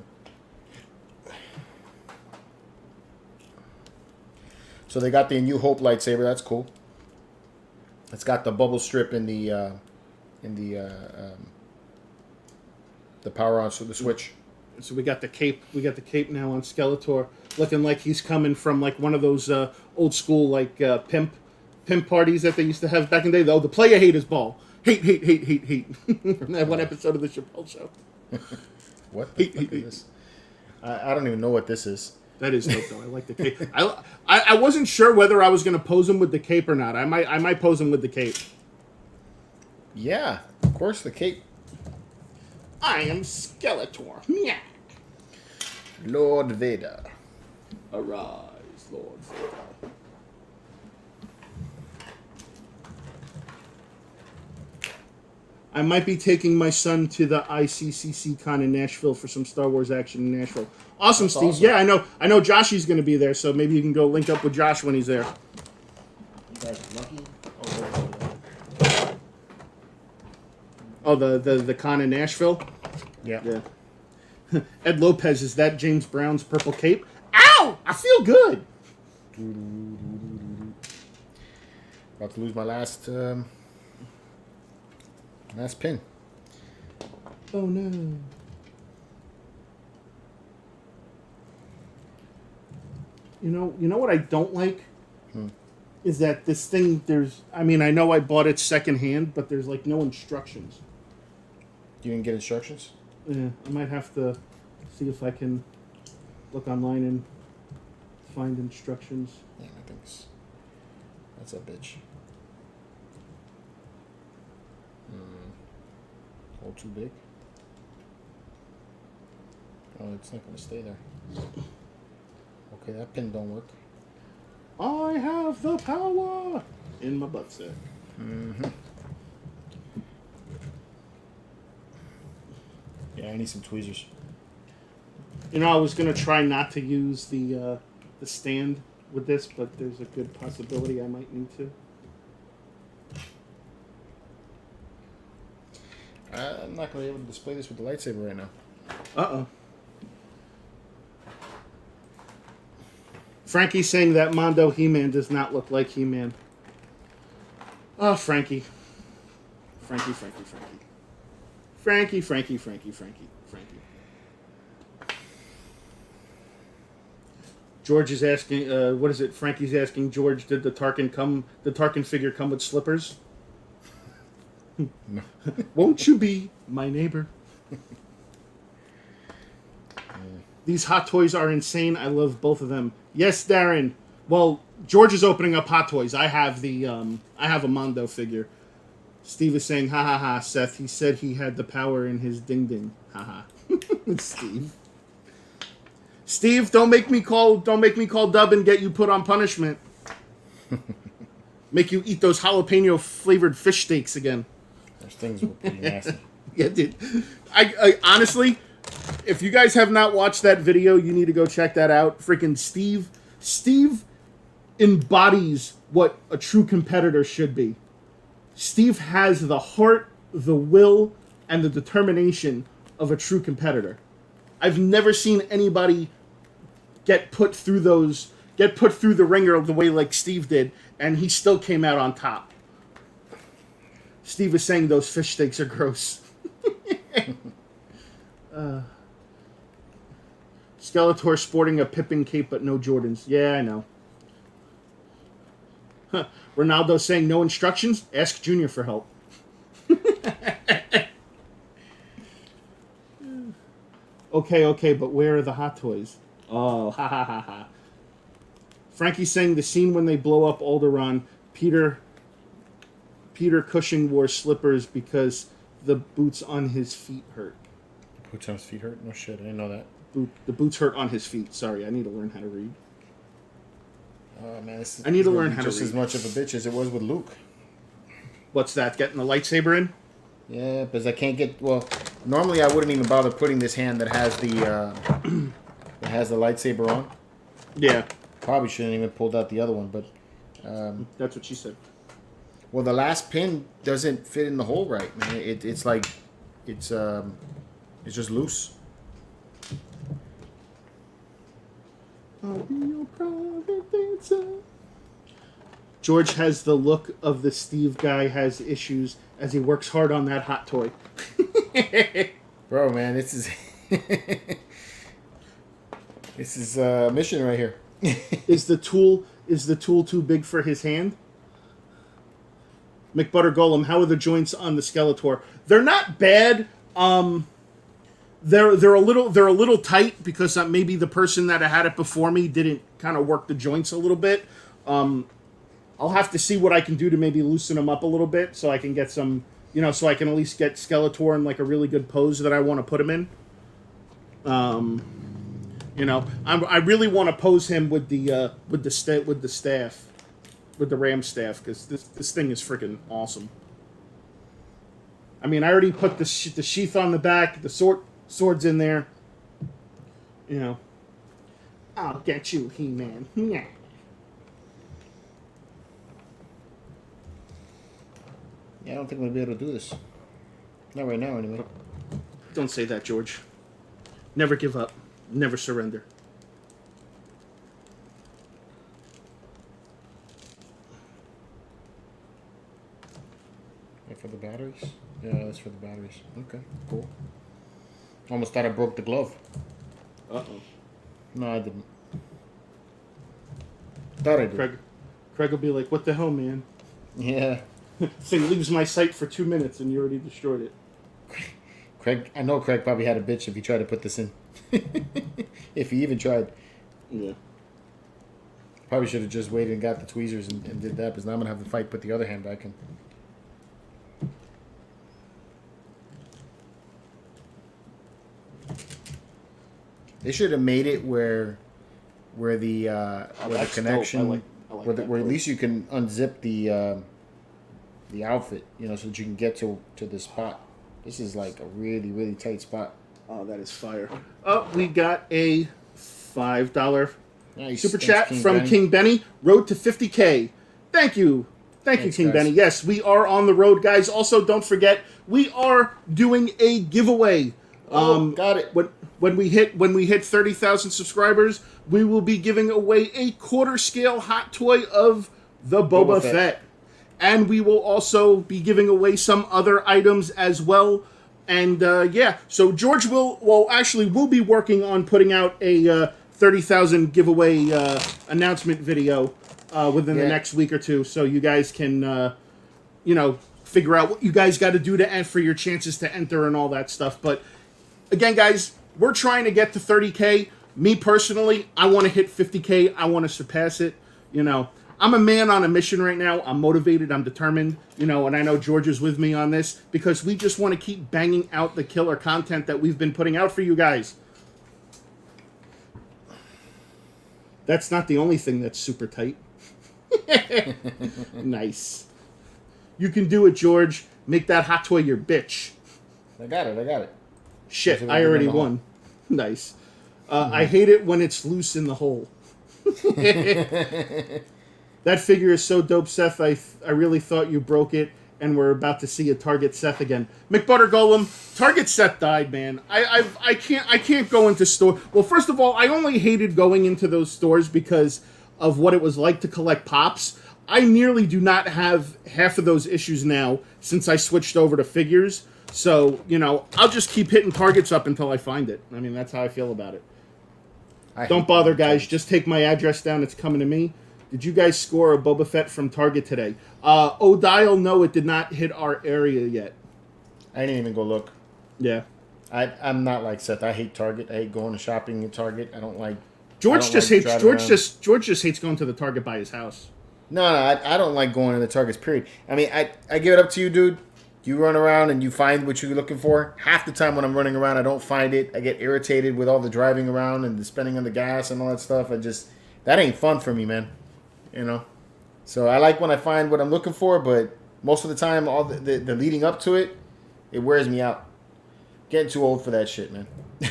So they got the New Hope lightsaber. That's cool. It's got the bubble strip in the uh, in the uh, um, the power on so the switch. So we got the cape. We got the cape now on Skeletor, looking like he's coming from like one of those uh, old school like uh, pimp pimp parties that they used to have back in the day. Though the player haters ball, hate, hate, hate, hate, hate. from that one episode of the Chappelle Show. What the fuck is this? I, I don't even know what this is. That is dope though. I like the cape. I, I I wasn't sure whether I was gonna pose him with the cape or not. I might I might pose him with the cape. Yeah, of course the cape. I am Skeletor. Meow. Lord Vader. Arise, Lord Vader. I might be taking my son to the ICCC con in Nashville for some Star Wars action in Nashville. Awesome, That's Steve. awesome. Yeah, I know. I know Joshy's going to be there, so maybe you can go link up with Josh when he's there. You guys are lucky. Oh, Oh, the the the con in Nashville. Yeah. Yeah. Ed Lopez is that James Brown's purple cape? Ow! I feel good. About to lose my last um, last pin. Oh no. You know, you know what I don't like is that this thing. There's, I mean, I know I bought it secondhand, but there's like no instructions. You didn't get instructions? Yeah, I might have to see if I can look online and find instructions. Yeah, I think that's a bitch. Hmm. Hole too big. Oh, it's not gonna stay there. Okay, that pin don't work. I have the power in my butt sack. Yeah, I need some tweezers. You know, I was gonna try not to use the uh, the stand with this, but there's a good possibility I might need to. I'm not gonna be able to display this with the lightsaber right now. Uh oh. Frankie's saying that Mondo He Man does not look like He Man. Oh, Frankie. Frankie, Frankie, Frankie. Frankie, Frankie, Frankie, Frankie, Frankie. George is asking, uh, what is it? Frankie's asking George, did the Tarkin come, the Tarkin figure come with slippers? Won't you be my neighbor? These hot toys are insane. I love both of them. Yes, Darren. Well, George is opening up hot toys. I have the um, I have a Mondo figure. Steve is saying, "Ha ha ha." Seth, he said he had the power in his ding ding. Ha ha. Steve. Steve, don't make me call. Don't make me call Dub and get you put on punishment. make you eat those jalapeno flavored fish steaks again. Those things were pretty nasty. Yeah, dude. I, I honestly, if you guys have not watched that video, you need to go check that out. Freaking Steve, Steve embodies what a true competitor should be. Steve has the heart, the will, and the determination of a true competitor. I've never seen anybody get put through those, get put through the ringer the way like Steve did, and he still came out on top. Steve is saying those fish steaks are gross. uh, Skeletor sporting a Pippin cape but no Jordans. Yeah, I know. Huh. Ronaldo saying no instructions. Ask Junior for help. okay, okay, but where are the hot toys? Oh, ha ha ha ha. Frankie saying the scene when they blow up Alderaan, Peter Peter Cushing wore slippers because the boots on his feet hurt. The Boots on his feet hurt? No shit, I didn't know that. Boot, the boots hurt on his feet. Sorry, I need to learn how to read. Oh man, this is I need to learn how to just as much of a bitch as it was with Luke. What's that? Getting the lightsaber in? Yeah, because I can't get. Well, normally I wouldn't even bother putting this hand that has the uh, that has the lightsaber on. Yeah, Probably shouldn't even pulled out the other one, but um, that's what she said. well, the last pin doesn't fit in the hole right, man. It, it's like it's um, it's just loose. I'll be your private dancer. George has the look of the Steve guy has issues as he works hard on that hot toy. Bro, man, this is this is a mission right here. Is the tool is the tool too big for his hand? McButter Golem, how are the joints on the Skeletor? They're not bad. Um, they're they're a little they're a little tight because uh, maybe the person that had it before me didn't kind of work the joints a little bit. Um, I'll have to see what I can do to maybe loosen them up a little bit so I can get some, you know, so I can at least get Skeletor in like a really good pose that I want to put him in. Um, you know, I'm, I really want to pose him with the uh, with the sta- with the staff, with the ram staff, because this this thing is freaking awesome. I mean, I already put the sh- the sheath on the back, the sword swords in there. You know, I'll get you, He Man. Yeah. Yeah, I don't think I'm gonna be able to do this. Not right now, anyway. Don't say that, George. Never give up. Never surrender. Yeah, for the batteries? Yeah, that's for the batteries. Okay, cool. Almost thought I broke the glove. Uh oh. No, I didn't. Thought I did. Craig, Craig will be like, "What the hell, man? Yeah. Thing leaves my sight for two minutes, and you already destroyed it." Craig, I know Craig probably had a bitch if he tried to put this in. if he even tried. Yeah. Probably should have just waited and got the tweezers and, and did that, because now I'm going to have to fight put the other hand back in. They should have made it where, where the uh, where the Oh, dope. I connection, like- I like where, the, where at least you can unzip the uh, the outfit, you know, so that you can get to to the spot. This is like a really really tight spot. Oh, that is fire. Oh, we got a five dollar Nice. super Thanks, chat King from Benny. King Benny. Road to 50k. Thank you. Thank Thanks, you, King guys. Benny. Yes, we are on the road, guys. Also, don't forget we are doing a giveaway. Oh, Um, got it. When when we hit when we hit thirty thousand subscribers, we will be giving away a quarter scale hot toy of the Boba, Boba Fett. Fett. and we will also be giving away some other items as well. And uh, yeah, so George will well actually we'll be working on putting out a uh, thirty thousand giveaway uh, announcement video uh, within the next week or two, so you guys can uh, you know figure out what you guys got to do to ent for your chances to enter and all that stuff. But again, guys, we're trying to get to 30k. Me personally, I want to hit 50k. I want to surpass it. You know, I'm a man on a mission right now. I'm motivated. I'm determined. You know, and I know George is with me on this because we just want to keep banging out the killer content that we've been putting out for you guys. That's not the only thing that's super tight. nice. You can do it, George. Make that hot toy your bitch. I got it. I got it. Shit, I already won. nice. Uh, I hate it when it's loose in the hole. that figure is so dope, Seth. I, I really thought you broke it, and we're about to see a target Seth again. McButter Golem, target Seth died, man. I I've, I can't I can't go into store. Well, first of all, I only hated going into those stores because of what it was like to collect pops. I nearly do not have half of those issues now since I switched over to figures. So, you know, I'll just keep hitting targets up until I find it. I mean, that's how I feel about it. I Don't bother, guys. Just take my address down. It's coming to me. Did you guys score a Boba Fett from Target today? Uh, O'Dial, no, it did not hit our area yet. I didn't even go look. Yeah. I, I'm not like Seth. I hate Target. I hate going to shopping at Target. I don't like. George don't just like hates. George around. just George just hates going to the Target by his house. No, no, I, I don't like going to the Targets. Period. I mean, I I give it up to you, dude. You run around and you find what you're looking for. Half the time when I'm running around, I don't find it. I get irritated with all the driving around and the spending on the gas and all that stuff. I just that ain't fun for me, man. You know. So I like when I find what I'm looking for, but most of the time, all the, the, the leading up to it, it wears me out. Getting too old for that shit, man.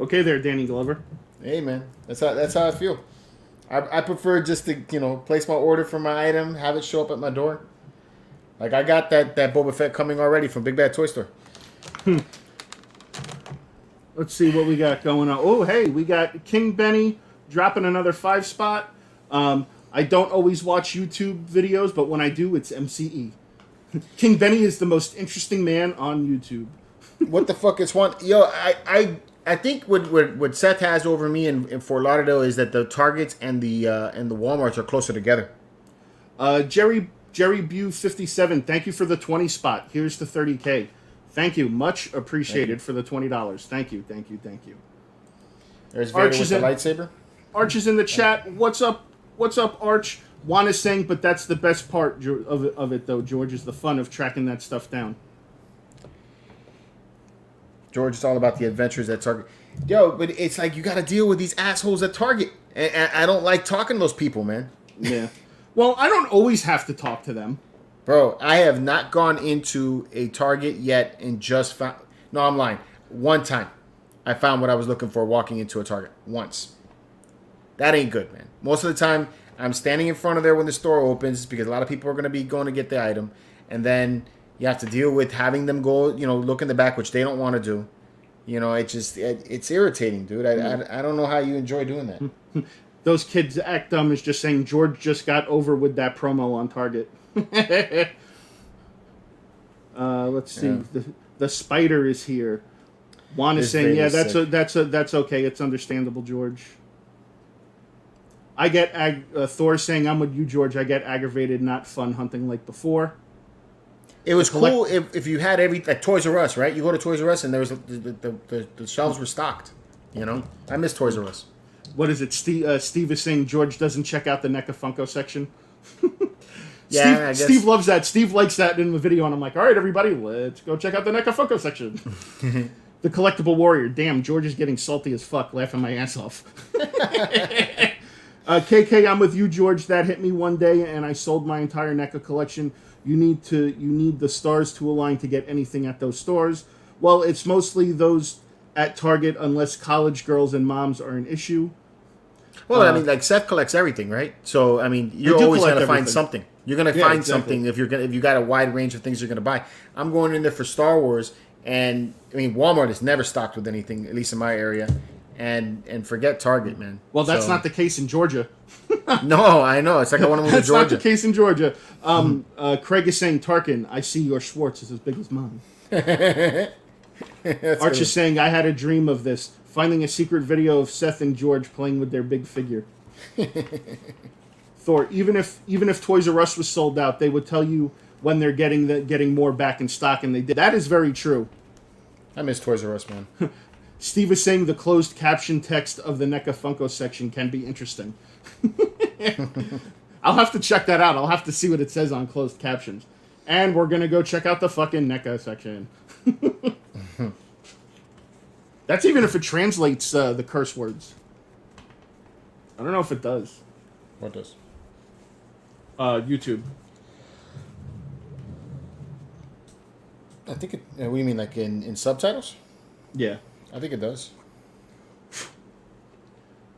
Okay, there, Danny Glover. Hey man, that's how that's how I feel. I, I prefer just to you know place my order for my item, have it show up at my door. Like I got that that Boba Fett coming already from Big Bad Toy Store. Let's see what we got going on. Oh, hey, we got King Benny dropping another five spot. Um, I don't always watch YouTube videos, but when I do, it's MCE. King Benny is the most interesting man on YouTube. what the fuck is one? Yo, I I I think what what, what Seth has over me in, in Fort Lauderdale is that the Targets and the uh, and the WalMarts are closer together. Uh, Jerry Jerry Bew fifty seven. Thank you for the twenty spot. Here's the thirty k. Thank you, much appreciated for the twenty dollars. Thank you, thank you, thank you. There's Vader Arch with the in- lightsaber. Arch is in the chat. What's up? What's up, Arch? Juan is saying, but that's the best part of it, of it, though. George is the fun of tracking that stuff down. George, it's all about the adventures at Target. Yo, but it's like you got to deal with these assholes at Target, and, and I don't like talking to those people, man. Yeah. well, I don't always have to talk to them. Bro, I have not gone into a Target yet and just found. No, I'm lying. One time, I found what I was looking for walking into a Target. Once. That ain't good, man. Most of the time, I'm standing in front of there when the store opens because a lot of people are going to be going to get the item, and then you have to deal with having them go, you know, look in the back, which they don't want to do. You know, it just it, it's irritating, dude. I, I I don't know how you enjoy doing that. Those kids act dumb is just saying George just got over with that promo on Target. uh, let's see. Yeah. The, the spider is here. Juan is saying, "Yeah, that's a, that's a, that's okay. It's understandable, George." I get ag- uh, Thor saying, "I'm with you, George." I get aggravated, not fun hunting like before. It was collect- cool if, if you had every like Toys R Us, right? You go to Toys R Us and there was the the, the, the shelves were stocked. You know, I miss Toys R Us. What is it? Steve, uh, Steve is saying George doesn't check out the NECA Funko section. Yeah, Steve, I guess. Steve loves that. Steve likes that in the video, and I'm like, all right, everybody, let's go check out the NECA Funko section. the collectible warrior. Damn, George is getting salty as fuck, laughing my ass off. uh, KK, I'm with you, George. That hit me one day, and I sold my entire NECA collection. You need to, you need the stars to align to get anything at those stores. Well, it's mostly those at Target, unless college girls and moms are an issue. Well, I Uh, mean, like Seth collects everything, right? So I mean, you're always gonna find something. You're gonna Yeah, find exactly. something if you're gonna if you got a wide range of things you're gonna buy. I'm going in there for Star Wars, and I mean, Walmart is never stocked with anything, at least in my area. And and forget Target, man. Well, that's So- not the case in Georgia. No, I know. It's like I want to move to That's not the Georgia. case in Georgia. Um, uh, Craig is saying, Tarkin, I see your Schwartz is as big as mine. Arch is saying, I had a dream of this, finding a secret video of Seth and George playing with their big figure. Thor, even if even if Toys R Us was sold out, they would tell you when they're getting the getting more back in stock, and they did. That is very true. I miss Toys R Us, man. Steve is saying the closed caption text of the NECA Funko section can be interesting. I'll have to check that out. I'll have to see what it says on closed captions. And we're gonna go check out the fucking NECA section. That's even if it translates uh, the curse words. I don't know if it does. What does? Uh, YouTube. I think it. Uh, what do you mean, like in, in subtitles? Yeah. I think it does.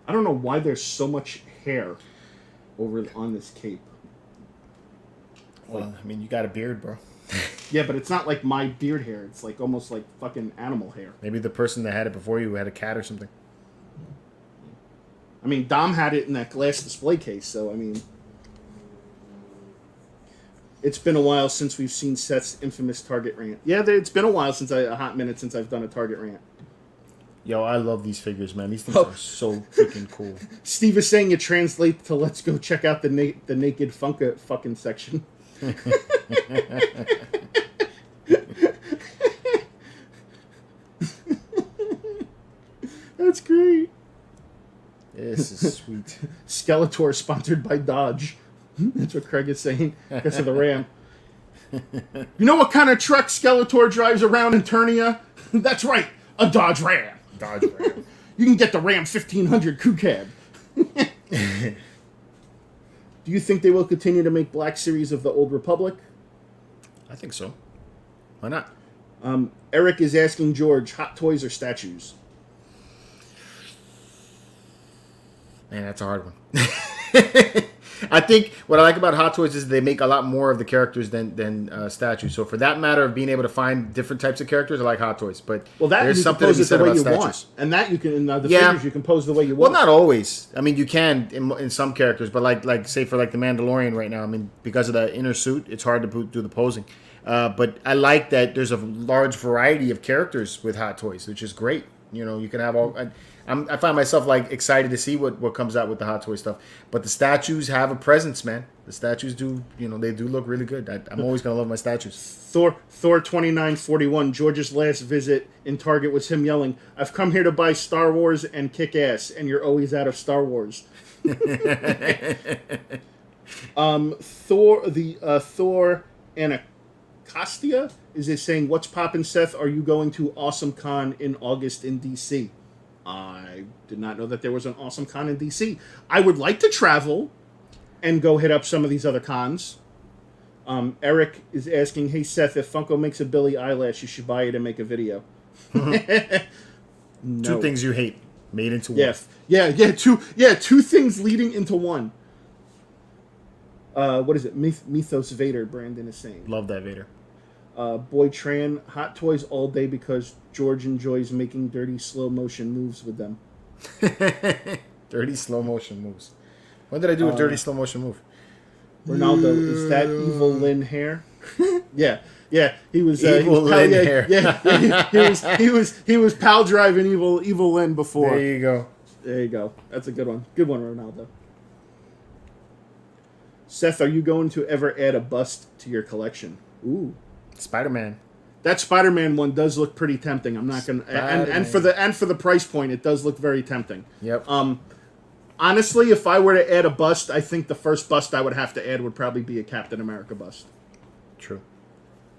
I don't know why there's so much hair over on this cape. Well, I mean, you got a beard, bro. Yeah, but it's not like my beard hair. It's like almost like fucking animal hair. Maybe the person that had it before you had a cat or something. I mean, Dom had it in that glass display case, so I mean, it's been a while since we've seen Seth's infamous Target rant. Yeah, it's been a while since I, a hot minute since I've done a Target rant. Yo, I love these figures, man. These things Oh. are so freaking cool. Steve is saying it translates to "Let's go check out the na- the naked funka fucking section." That's great. This is sweet. Skeletor sponsored by Dodge. Hmm, that's what Craig is saying. Because of the Ram. You know what kind of truck Skeletor drives around in Eternia? That's right, a Dodge Ram. Dodge Ram. You can get the Ram 1500 Crew Cab. Do you think they will continue to make Black Series of the Old Republic? I think so. Why not? Um, Eric is asking George, hot toys or statues? Man, that's a hard one. I think what I like about Hot Toys is they make a lot more of the characters than than uh, statues. So for that matter of being able to find different types of characters, I like Hot Toys. But Well, that there's something to be said way about you statues. want, and that you can in uh, the Yeah. figures you can pose the way you want. Well, not always. I mean, you can in, in some characters, but like like say for like the Mandalorian right now. I mean, because of the inner suit, it's hard to do the posing. Uh, but I like that there's a large variety of characters with Hot Toys, which is great. You know, you can have all. I'm, I find myself like excited to see what, what comes out with the Hot Toy stuff. But the statues have a presence, man. The statues do, you know, they do look really good. I, I'm always gonna love my statues. Thor Thor twenty nine forty one. George's last visit in Target was him yelling, "I've come here to buy Star Wars and kick ass, and you're always out of Star Wars." um, Thor the uh, Thor Anacostia is it saying, "What's poppin', Seth? Are you going to Awesome Con in August in DC?" I did not know that there was an Awesome Con in DC. I would like to travel and go hit up some of these other cons. Um, Eric is asking, "Hey Seth, if Funko makes a Billie Eilish, you should buy it and make a video." no. Two things you hate made into one. Yeah, yeah, yeah. Two, yeah, two things leading into one. Uh, what is it? Myth- Mythos Vader. Brandon is saying. Love that Vader. Uh, Boy Tran, hot toys all day because George enjoys making dirty slow motion moves with them. dirty slow motion moves. When did I do a Uh, dirty slow motion move? Ronaldo, is that Evil-Lyn hair? yeah, yeah. He was uh, he Evil was pal- Lynn yeah, hair. Yeah, yeah, he was he was he was pal driving evil Evil-Lyn before. There you go. There you go. That's a good one. Good one, Ronaldo. Seth, are you going to ever add a bust to your collection? Ooh. Spider Man. That Spider-Man one does look pretty tempting. I'm not gonna and, and for the and for the price point, it does look very tempting. Yep. Um, honestly, if I were to add a bust, I think the first bust I would have to add would probably be a Captain America bust, True.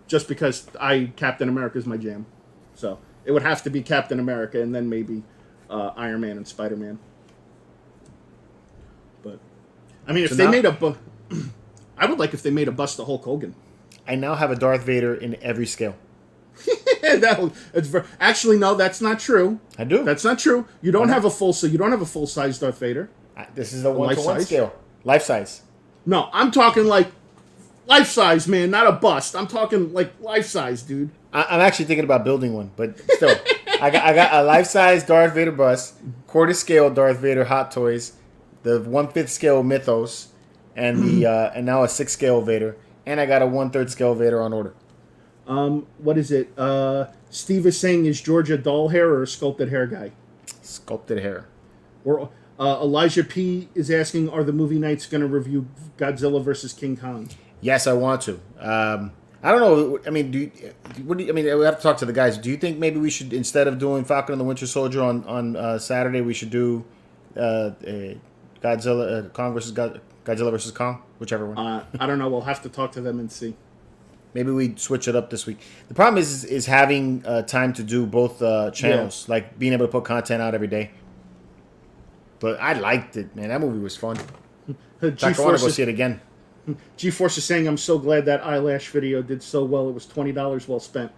just because I Captain America is my jam. So it would have to be Captain America, and then maybe uh, Iron Man and Spider Man. But I mean, if So they now- made a bu- I would like if they made a bust of Hulk Hogan. I now have a Darth Vader in every scale. that it's ver- actually no, that's not true. I do. That's not true. You don't have a full so you don't have a full size Darth Vader. I- this is a one to one scale. Life size. No, I'm talking like life size, man, not a bust. I'm talking like life size, dude. I, I'm actually thinking about building one, but still, I got I got a life size Darth Vader bust, quarter scale Darth Vader Hot Toys, the one fifth scale Mythos, and the uh, and now a six scale Vader, and I got a one third scale Vader on order. Um, what is it? Uh, Steve is saying is Georgia doll hair or a sculpted hair guy? Sculpted hair. Or uh, Elijah P is asking, are the movie nights going to review Godzilla versus King Kong? Yes, I want to. Um, I don't know. I mean, do you, what do you, I mean? We have to talk to the guys. Do you think maybe we should instead of doing Falcon and the Winter Soldier on on uh, Saturday, we should do uh, uh, Godzilla uh, Kong versus God, Godzilla versus Kong, whichever one. Uh, I don't know. We'll have to talk to them and see. Maybe we switch it up this week. The problem is is having uh, time to do both uh, channels, like being able to put content out every day. But I liked it, man. That movie was fun. In fact, I want to go see it again. G-Force is saying, I'm so glad that eyelash video did so well. It was $20 well spent.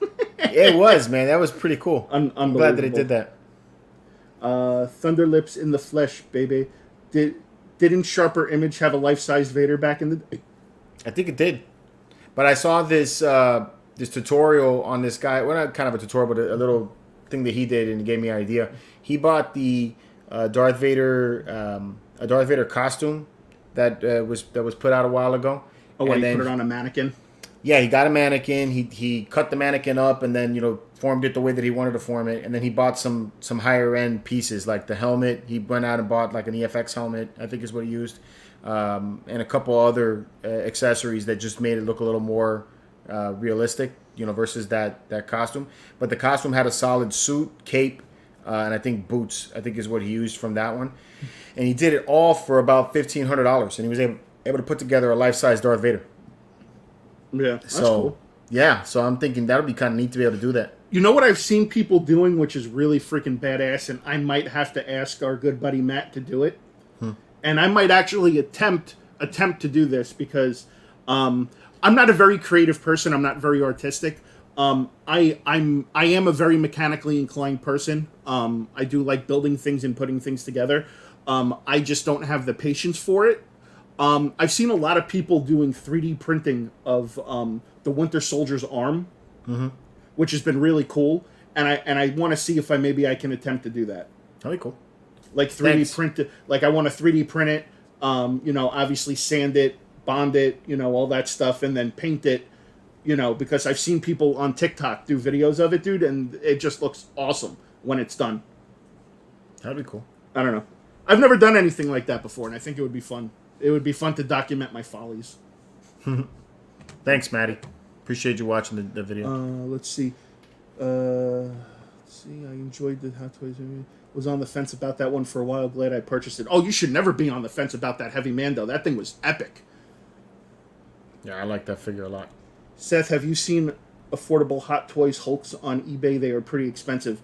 It was, man. That was pretty cool. Un- I'm glad that it did that. Uh, Thunderlips in the flesh, baby. Did didn't Sharper Image have a life-size Vader back in the day? I think it did. But I saw this uh, this tutorial on this guy. Well, not kind of a tutorial, but a, a little thing that he did, and it gave me an idea. He bought the uh, Darth Vader um, a Darth Vader costume that uh, was that was put out a while ago. Oh, and then put it on a mannequin? Yeah, he got a mannequin. He he cut the mannequin up and then you know formed it the way that he wanted to form it. And then he bought some some higher end pieces like the helmet. He went out and bought like an EFX helmet. I think is what he used, um, and a couple other uh, accessories that just made it look a little more uh, realistic. You know, versus that that costume. But the costume had a solid suit, cape, uh, and I think boots. I think is what he used from that one. And he did it all for about fifteen hundred dollars, and he was able able to put together a life size Darth Vader. Yeah, so cool. yeah, so I'm thinking that would be kind of neat to be able to do that. You know what I've seen people doing, which is really freaking badass, and I might have to ask our good buddy Matt to do it. And I might actually attempt attempt to do this because um, I'm not a very creative person. I'm not very artistic. Um, I I'm I am a very mechanically inclined person. Um, I do like building things and putting things together. Um, I just don't have the patience for it. Um, I've seen a lot of people doing 3D printing of um, the Winter Soldier's arm, which has been really cool. And I and I want to see if I maybe I can attempt to do that, That'd be cool. like 3D Thanks. print it. Like I want to 3D print it. Um, you know, obviously sand it, bond it, you know, all that stuff, and then paint it. You know, because I've seen people on TikTok do videos of it, dude, and it just looks awesome when it's done. That'd be cool. I don't know. I've never done anything like that before, and I think it would be fun. It would be fun to document my follies. Thanks, Maddie. Appreciate you watching the, the video. Uh, let's see. Uh, let's see. I enjoyed the Hot Toys. Was on the fence about that one for a while. Glad I purchased it. Oh, you should never be on the fence about that Heavy Mando. That thing was epic. yeah, I like that figure a lot. Seth, have you seen affordable Hot Toys Hulks on eBay? They are pretty expensive.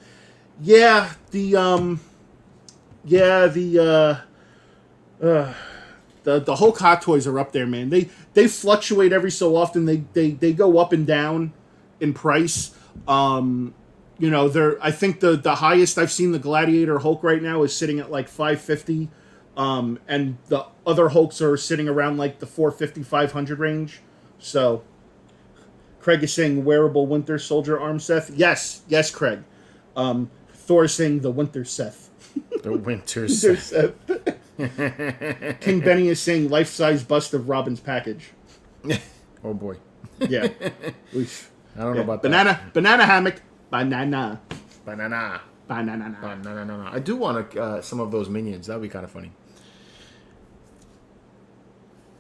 Yeah, the um, yeah the uh, uh, the the Hulk Hot Toys are up there, man. They they fluctuate every so often. They they they go up and down in price. Um, you know, they're I think the the highest I've seen the Gladiator Hulk right now is sitting at like five fifty. Um, and the other Hulks are sitting around like the 450, 500 range. So, Craig is saying wearable Winter Soldier arm Seth. Yes, yes, Craig. Um, Thor is saying the Winter Seth. The winter Winter set. Seth. King Benny is saying life size bust of Robin's package. Oh boy. Yeah. Oof. I don't Yeah. know about banana banana hammock. Banana. that. Banana. Banana. Banana. I do want uh, some of those minions. That'd be kind of funny.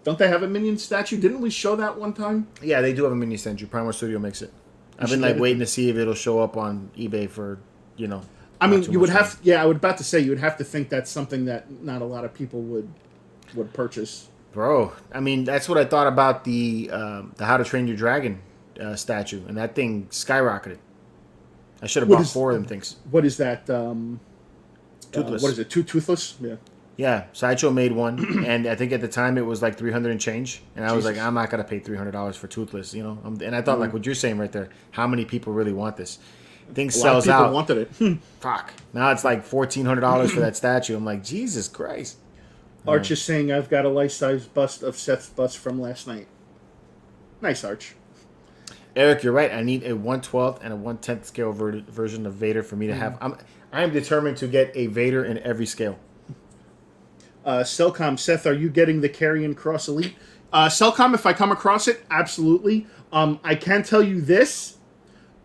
Don't they have a minion statue? Didn't we show that one time? Yeah, they do have a mini statue. Primal Studio makes it. I've been like waiting to see if it'll show up on eBay for, you know. I mean, you would have. Yeah, I would about to say you would have to think that's something that not a lot of people would would purchase. Bro, I mean that's what I thought about the um, the How to Train Your Dragon uh, statue, and that thing skyrocketed. I should have What bought is- four of them things. What is that? Um, uh, Toothless. what is it? Two toothless? Yeah. Yeah, Sideshow made one, and I think at the time it was like three hundred and change, and I was like, I'm not gonna pay three hundred dollars for Toothless, you know. Um, and I thought like what you're saying right there, how many people really want this? Thing. A lot of sells people out. wanted it. Fuck. Now it's like fourteen hundred dollars for that statue. I'm like, Jesus Christ. Arch is saying I've got a life size bust of Seth's bust from last night. Nice, Arch. Eric, you're right. I need a one twelfth and a one tenth scale ver- version of Vader for me to have. I'm I am determined to get a Vader in every scale. Uh, Cellcom, Seth, are you getting the Karrion Kross Elite? Uh, Cellcom, if I come across it, absolutely. Um, I can tell you this.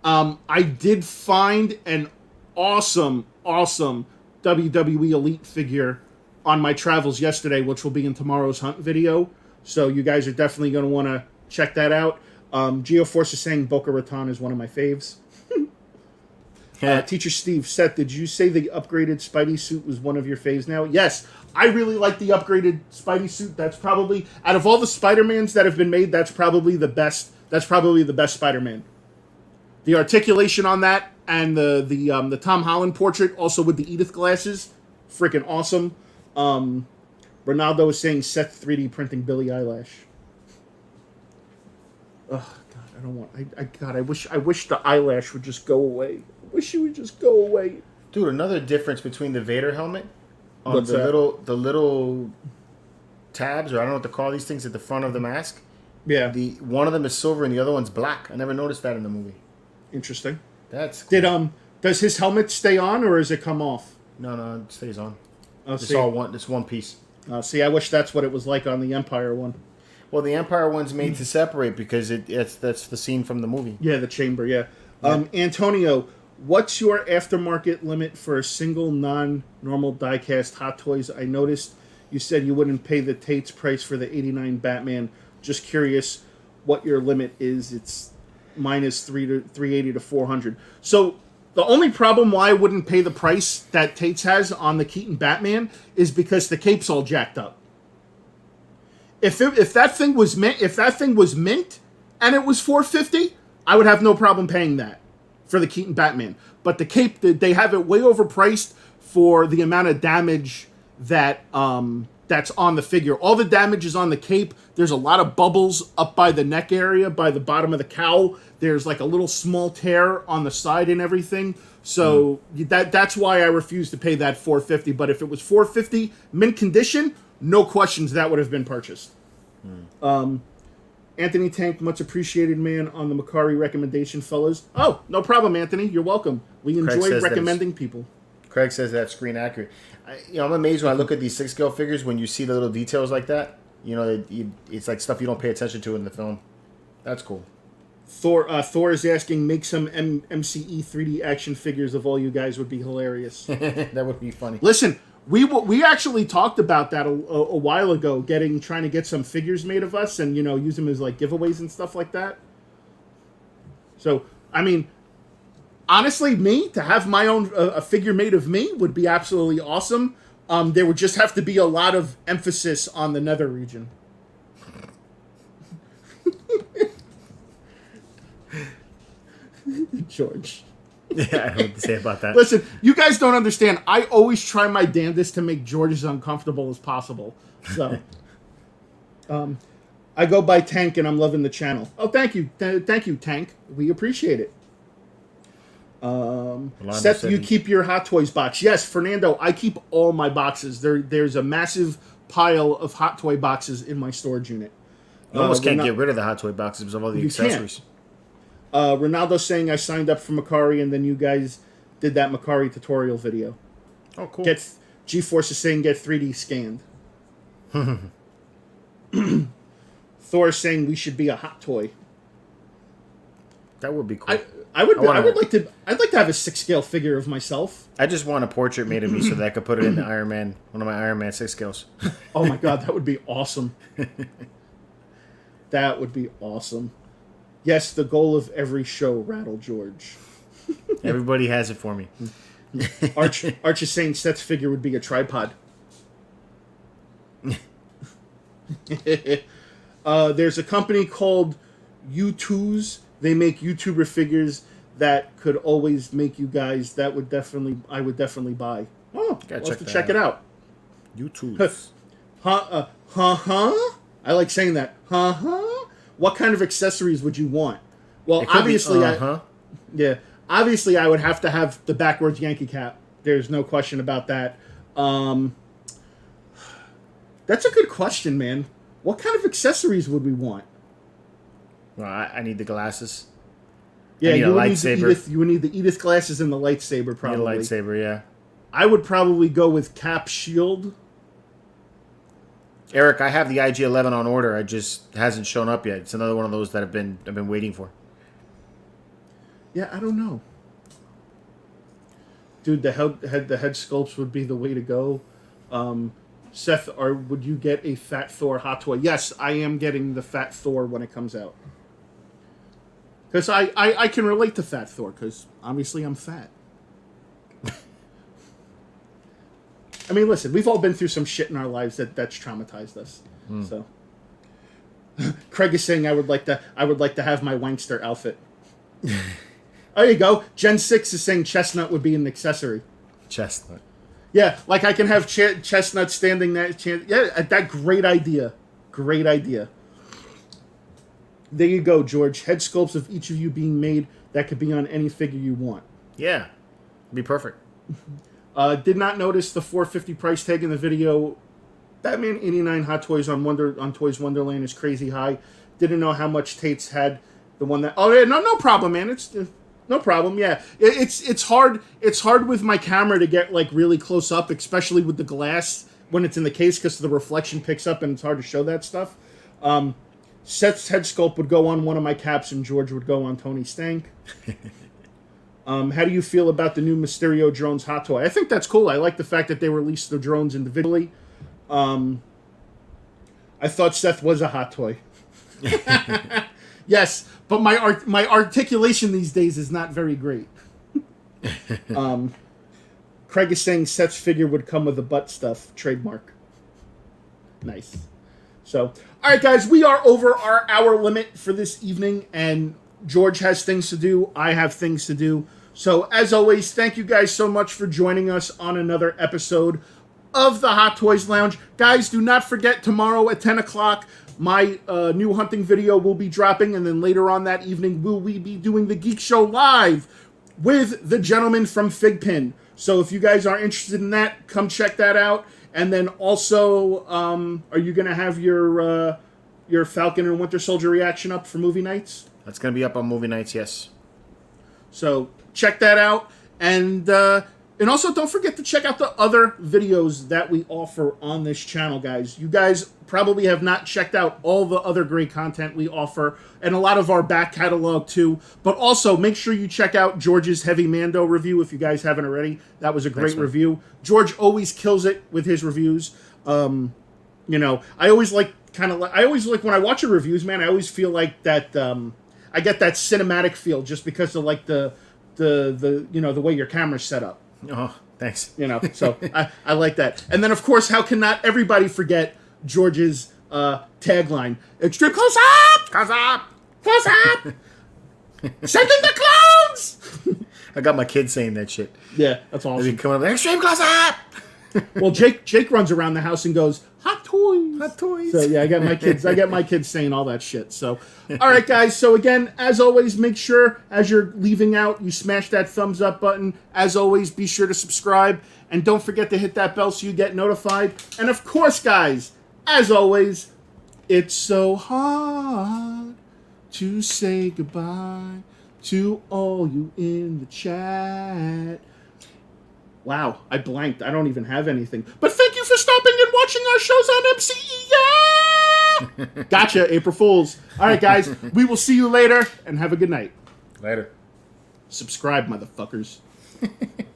Um, I did find an awesome, awesome WWE Elite figure on my travels yesterday, which will be in tomorrow's hunt video. So you guys are definitely going to want to check that out. Um, Geoforce is saying Boca Raton is one of my faves. Uh, Teacher Steve, Seth, did you say the upgraded Spidey suit was one of your faves now? Yes, I really like the upgraded Spidey suit. That's probably out of all the Spider-Mans that have been made, that's probably the best. That's probably the best Spider-Man. The articulation on that and the the um, the Tom Holland portrait, also with the Edith glasses, freaking awesome. Um, Ronaldo is saying Seth 3D printing Billie Eilish. Oh God, I don't want. I, I God, I wish I wish the eyelash would just go away. I wish it would just go away. Dude, another difference between the Vader helmet on What's the that? little the little tabs, or I don't know what to call these things at the front of the mask. Yeah, The one of them is silver and the other one's black. I never noticed that in the movie. Interesting. That's Did um does his helmet stay on or does it come off? no no it stays on. Oh, It's see, all one. It's one piece. uh, see, I wish that's what it was like on the Empire one. Well, the Empire one's made to separate because it, it's that's the scene from the movie. Yeah, the chamber. Yeah. Um, Antonio, what's your aftermarket limit for a single non-normal diecast Hot Toys? I noticed you said you wouldn't pay the Tate's price for the '89 Batman. Just curious what your limit is. It's minus three to three eighty to four hundred. So the only problem why I wouldn't pay the price that Tate's has on the Keaton Batman is because the cape's all jacked up. If it, if that thing was mint, if that thing was mint and it was 450, I would have no problem paying that for the Keaton Batman. But the cape, they have it way overpriced for the amount of damage that um, that's on the figure. All the damage is on the cape. There's a lot of bubbles up by the neck area, by the bottom of the cowl. There's like a little small tear on the side and everything. So mm. that that's why I refuse to pay that 450. But if it was 450 mint condition, no questions that would have been purchased. Mm. Um, Anthony Tank, much appreciated, man, on the Mercari recommendation, fellas. Oh, no problem, Anthony. You're welcome. We enjoy recommending people. Craig says that's screen accurate. I, you know, I'm amazed when I look at these six scale figures when you see the little details like that. You know, it, it's like stuff you don't pay attention to in the film. That's cool. Thor uh, Thor is asking, make some M- MCE 3D action figures of all you guys would be hilarious. that would be funny. Listen, we we actually talked about that a, a, a, while ago, getting trying to get some figures made of us, and you know, use them as like giveaways and stuff like that. So, I mean, honestly, me to have my own uh, a figure made of me would be absolutely awesome. Um, there would just have to be a lot of emphasis on the nether region. George. Yeah, I don't know what to say about that. Listen, you guys don't understand. I always try my damnedest to make George as uncomfortable as possible. So, um, I go by Tank, and I'm loving the channel. Oh, thank you, Th- thank you, Tank. We appreciate it. Um, Seth, you keep your Hot Toys box. Yes, Fernando, I keep all my boxes. There, there's a massive pile of Hot Toy boxes in my storage unit. You almost uh, can't not, get rid of the Hot Toy boxes because of all the accessories. Uh, Ronaldo saying I signed up for Mercari and then you guys did that Mercari tutorial video. Oh, cool. Get G-Force is saying get 3D scanned. Thor saying we should be a hot toy. That would be cool. I, I would. I, wanna, I, would like to. I'd like to have a six scale figure of myself. I just want a portrait made of me so that I could put it in the Iron Man, one of my Iron Man six scales. oh my god, that would be awesome. that would be awesome. Yes, the goal of every show, Rattle George. Everybody has it for me. Arch, Arch is saying Seth's figure would be a tripod. uh, there's a company called Youtooz. They make YouTuber figures that could always make you guys. That would definitely, I would definitely buy. Oh, Gotta we'll check, to check out. it out. Youtooz. huh? Uh, huh? Huh? I like saying that. Huh? Huh? what kind of accessories would you want? Well, obviously, be, uh-huh. I, yeah, obviously, I would have to have the backwards Yankee cap. There's no question about that. Um, that's a good question, man. What kind of accessories would we want? Well, I, I need the glasses. Yeah, you would, need the Edith, you would need the Edith glasses and the lightsaber, probably. Need lightsaber, yeah. I would probably go with cap shield. Eric, I have the IG11 on order. It just hasn't shown up yet. It's another one of those that I've been I've been waiting for. Yeah, I don't know. Dude, the head, head the head sculpts would be the way to go. Um, Seth, or would you get a Fat Thor hot toy? Yes, I am getting the Fat Thor when it comes out. Because I, I, I can relate to Fat Thor, because obviously I'm fat. I mean, listen, we've all been through some shit in our lives that that's traumatized us. Mm. So, Craig is saying I would like to I would like to have my wankster outfit. there you go. Gen six is saying chestnut would be an accessory. Chestnut. Yeah, like I can have ch- chestnut standing there. Ch- yeah, that great idea. Great idea. There you go, George. Head sculpts of each of you being made that could be on any figure you want. Yeah, be perfect. Uh, did not notice the 450 price tag in the video. Batman 89 Hot Toys on Wonder on Toys Wonderland is crazy high. Didn't know how much Tate's had. The one that oh yeah no no problem man it's uh, no problem yeah it, it's it's hard it's hard with my camera to get like really close up especially with the glass when it's in the case because the reflection picks up and it's hard to show that stuff. Um, Seth's head sculpt would go on one of my caps, and George would go on Tony Stank. um, how do you feel about the new Mysterio drones hot toy? I think that's cool. I like the fact that they released the drones individually. Um, I thought Seth was a hot toy. yes, but my art my articulation these days is not very great. um, Craig is saying Seth's figure would come with a butt stuff trademark. Nice. So, all right, guys, we are over our hour limit for this evening, and George has things to do. I have things to do. So, as always, thank you guys so much for joining us on another episode of the Hot Toys Lounge. Guys, do not forget tomorrow at 10 o'clock, my uh, new hunting video will be dropping, and then later on that evening, will we be doing the Geek Show live with the gentleman from Figpin. So, if you guys are interested in that, come check that out. And then also, um, are you going to have your uh, your Falcon and Winter Soldier reaction up for movie nights? That's gonna be up on movie nights. Yes. So check that out, and uh, and also don't forget to check out the other videos that we offer on this channel, guys. You guys probably have not checked out all the other great content we offer, and a lot of our back catalog too. But also make sure you check out George's Heavy Mando review if you guys haven't already. That was a great Thanks, review. George always kills it with his reviews. Um, you know, I always like kind of like I always like when I watch your reviews, man. I always feel like that. Um, I get that cinematic feel just because of like the the the you know the way your camera's set up. Oh, thanks. You know, so I, I like that. And then of course, how can not everybody forget George's uh, tagline: "Extreme close up, Cause up. close up, sending the clones." I got my kids saying that shit. Yeah, that's They be awesome. coming up, extreme close up. Well, Jake Jake runs around the house and goes, "Hot toys." Hot toys. So yeah, I got my kids. I got my kids saying all that shit. So, all right, guys. So again, as always, make sure as you're leaving out, you smash that thumbs up button. As always, be sure to subscribe and don't forget to hit that bell so you get notified. And of course, guys, as always, it's so hard to say goodbye to all you in the chat. Wow, I blanked. I don't even have anything. But thank you for stopping and watching our shows on MCE. Yeah! gotcha, April Fools. All right, guys, we will see you later and have a good night. Later. Subscribe, motherfuckers.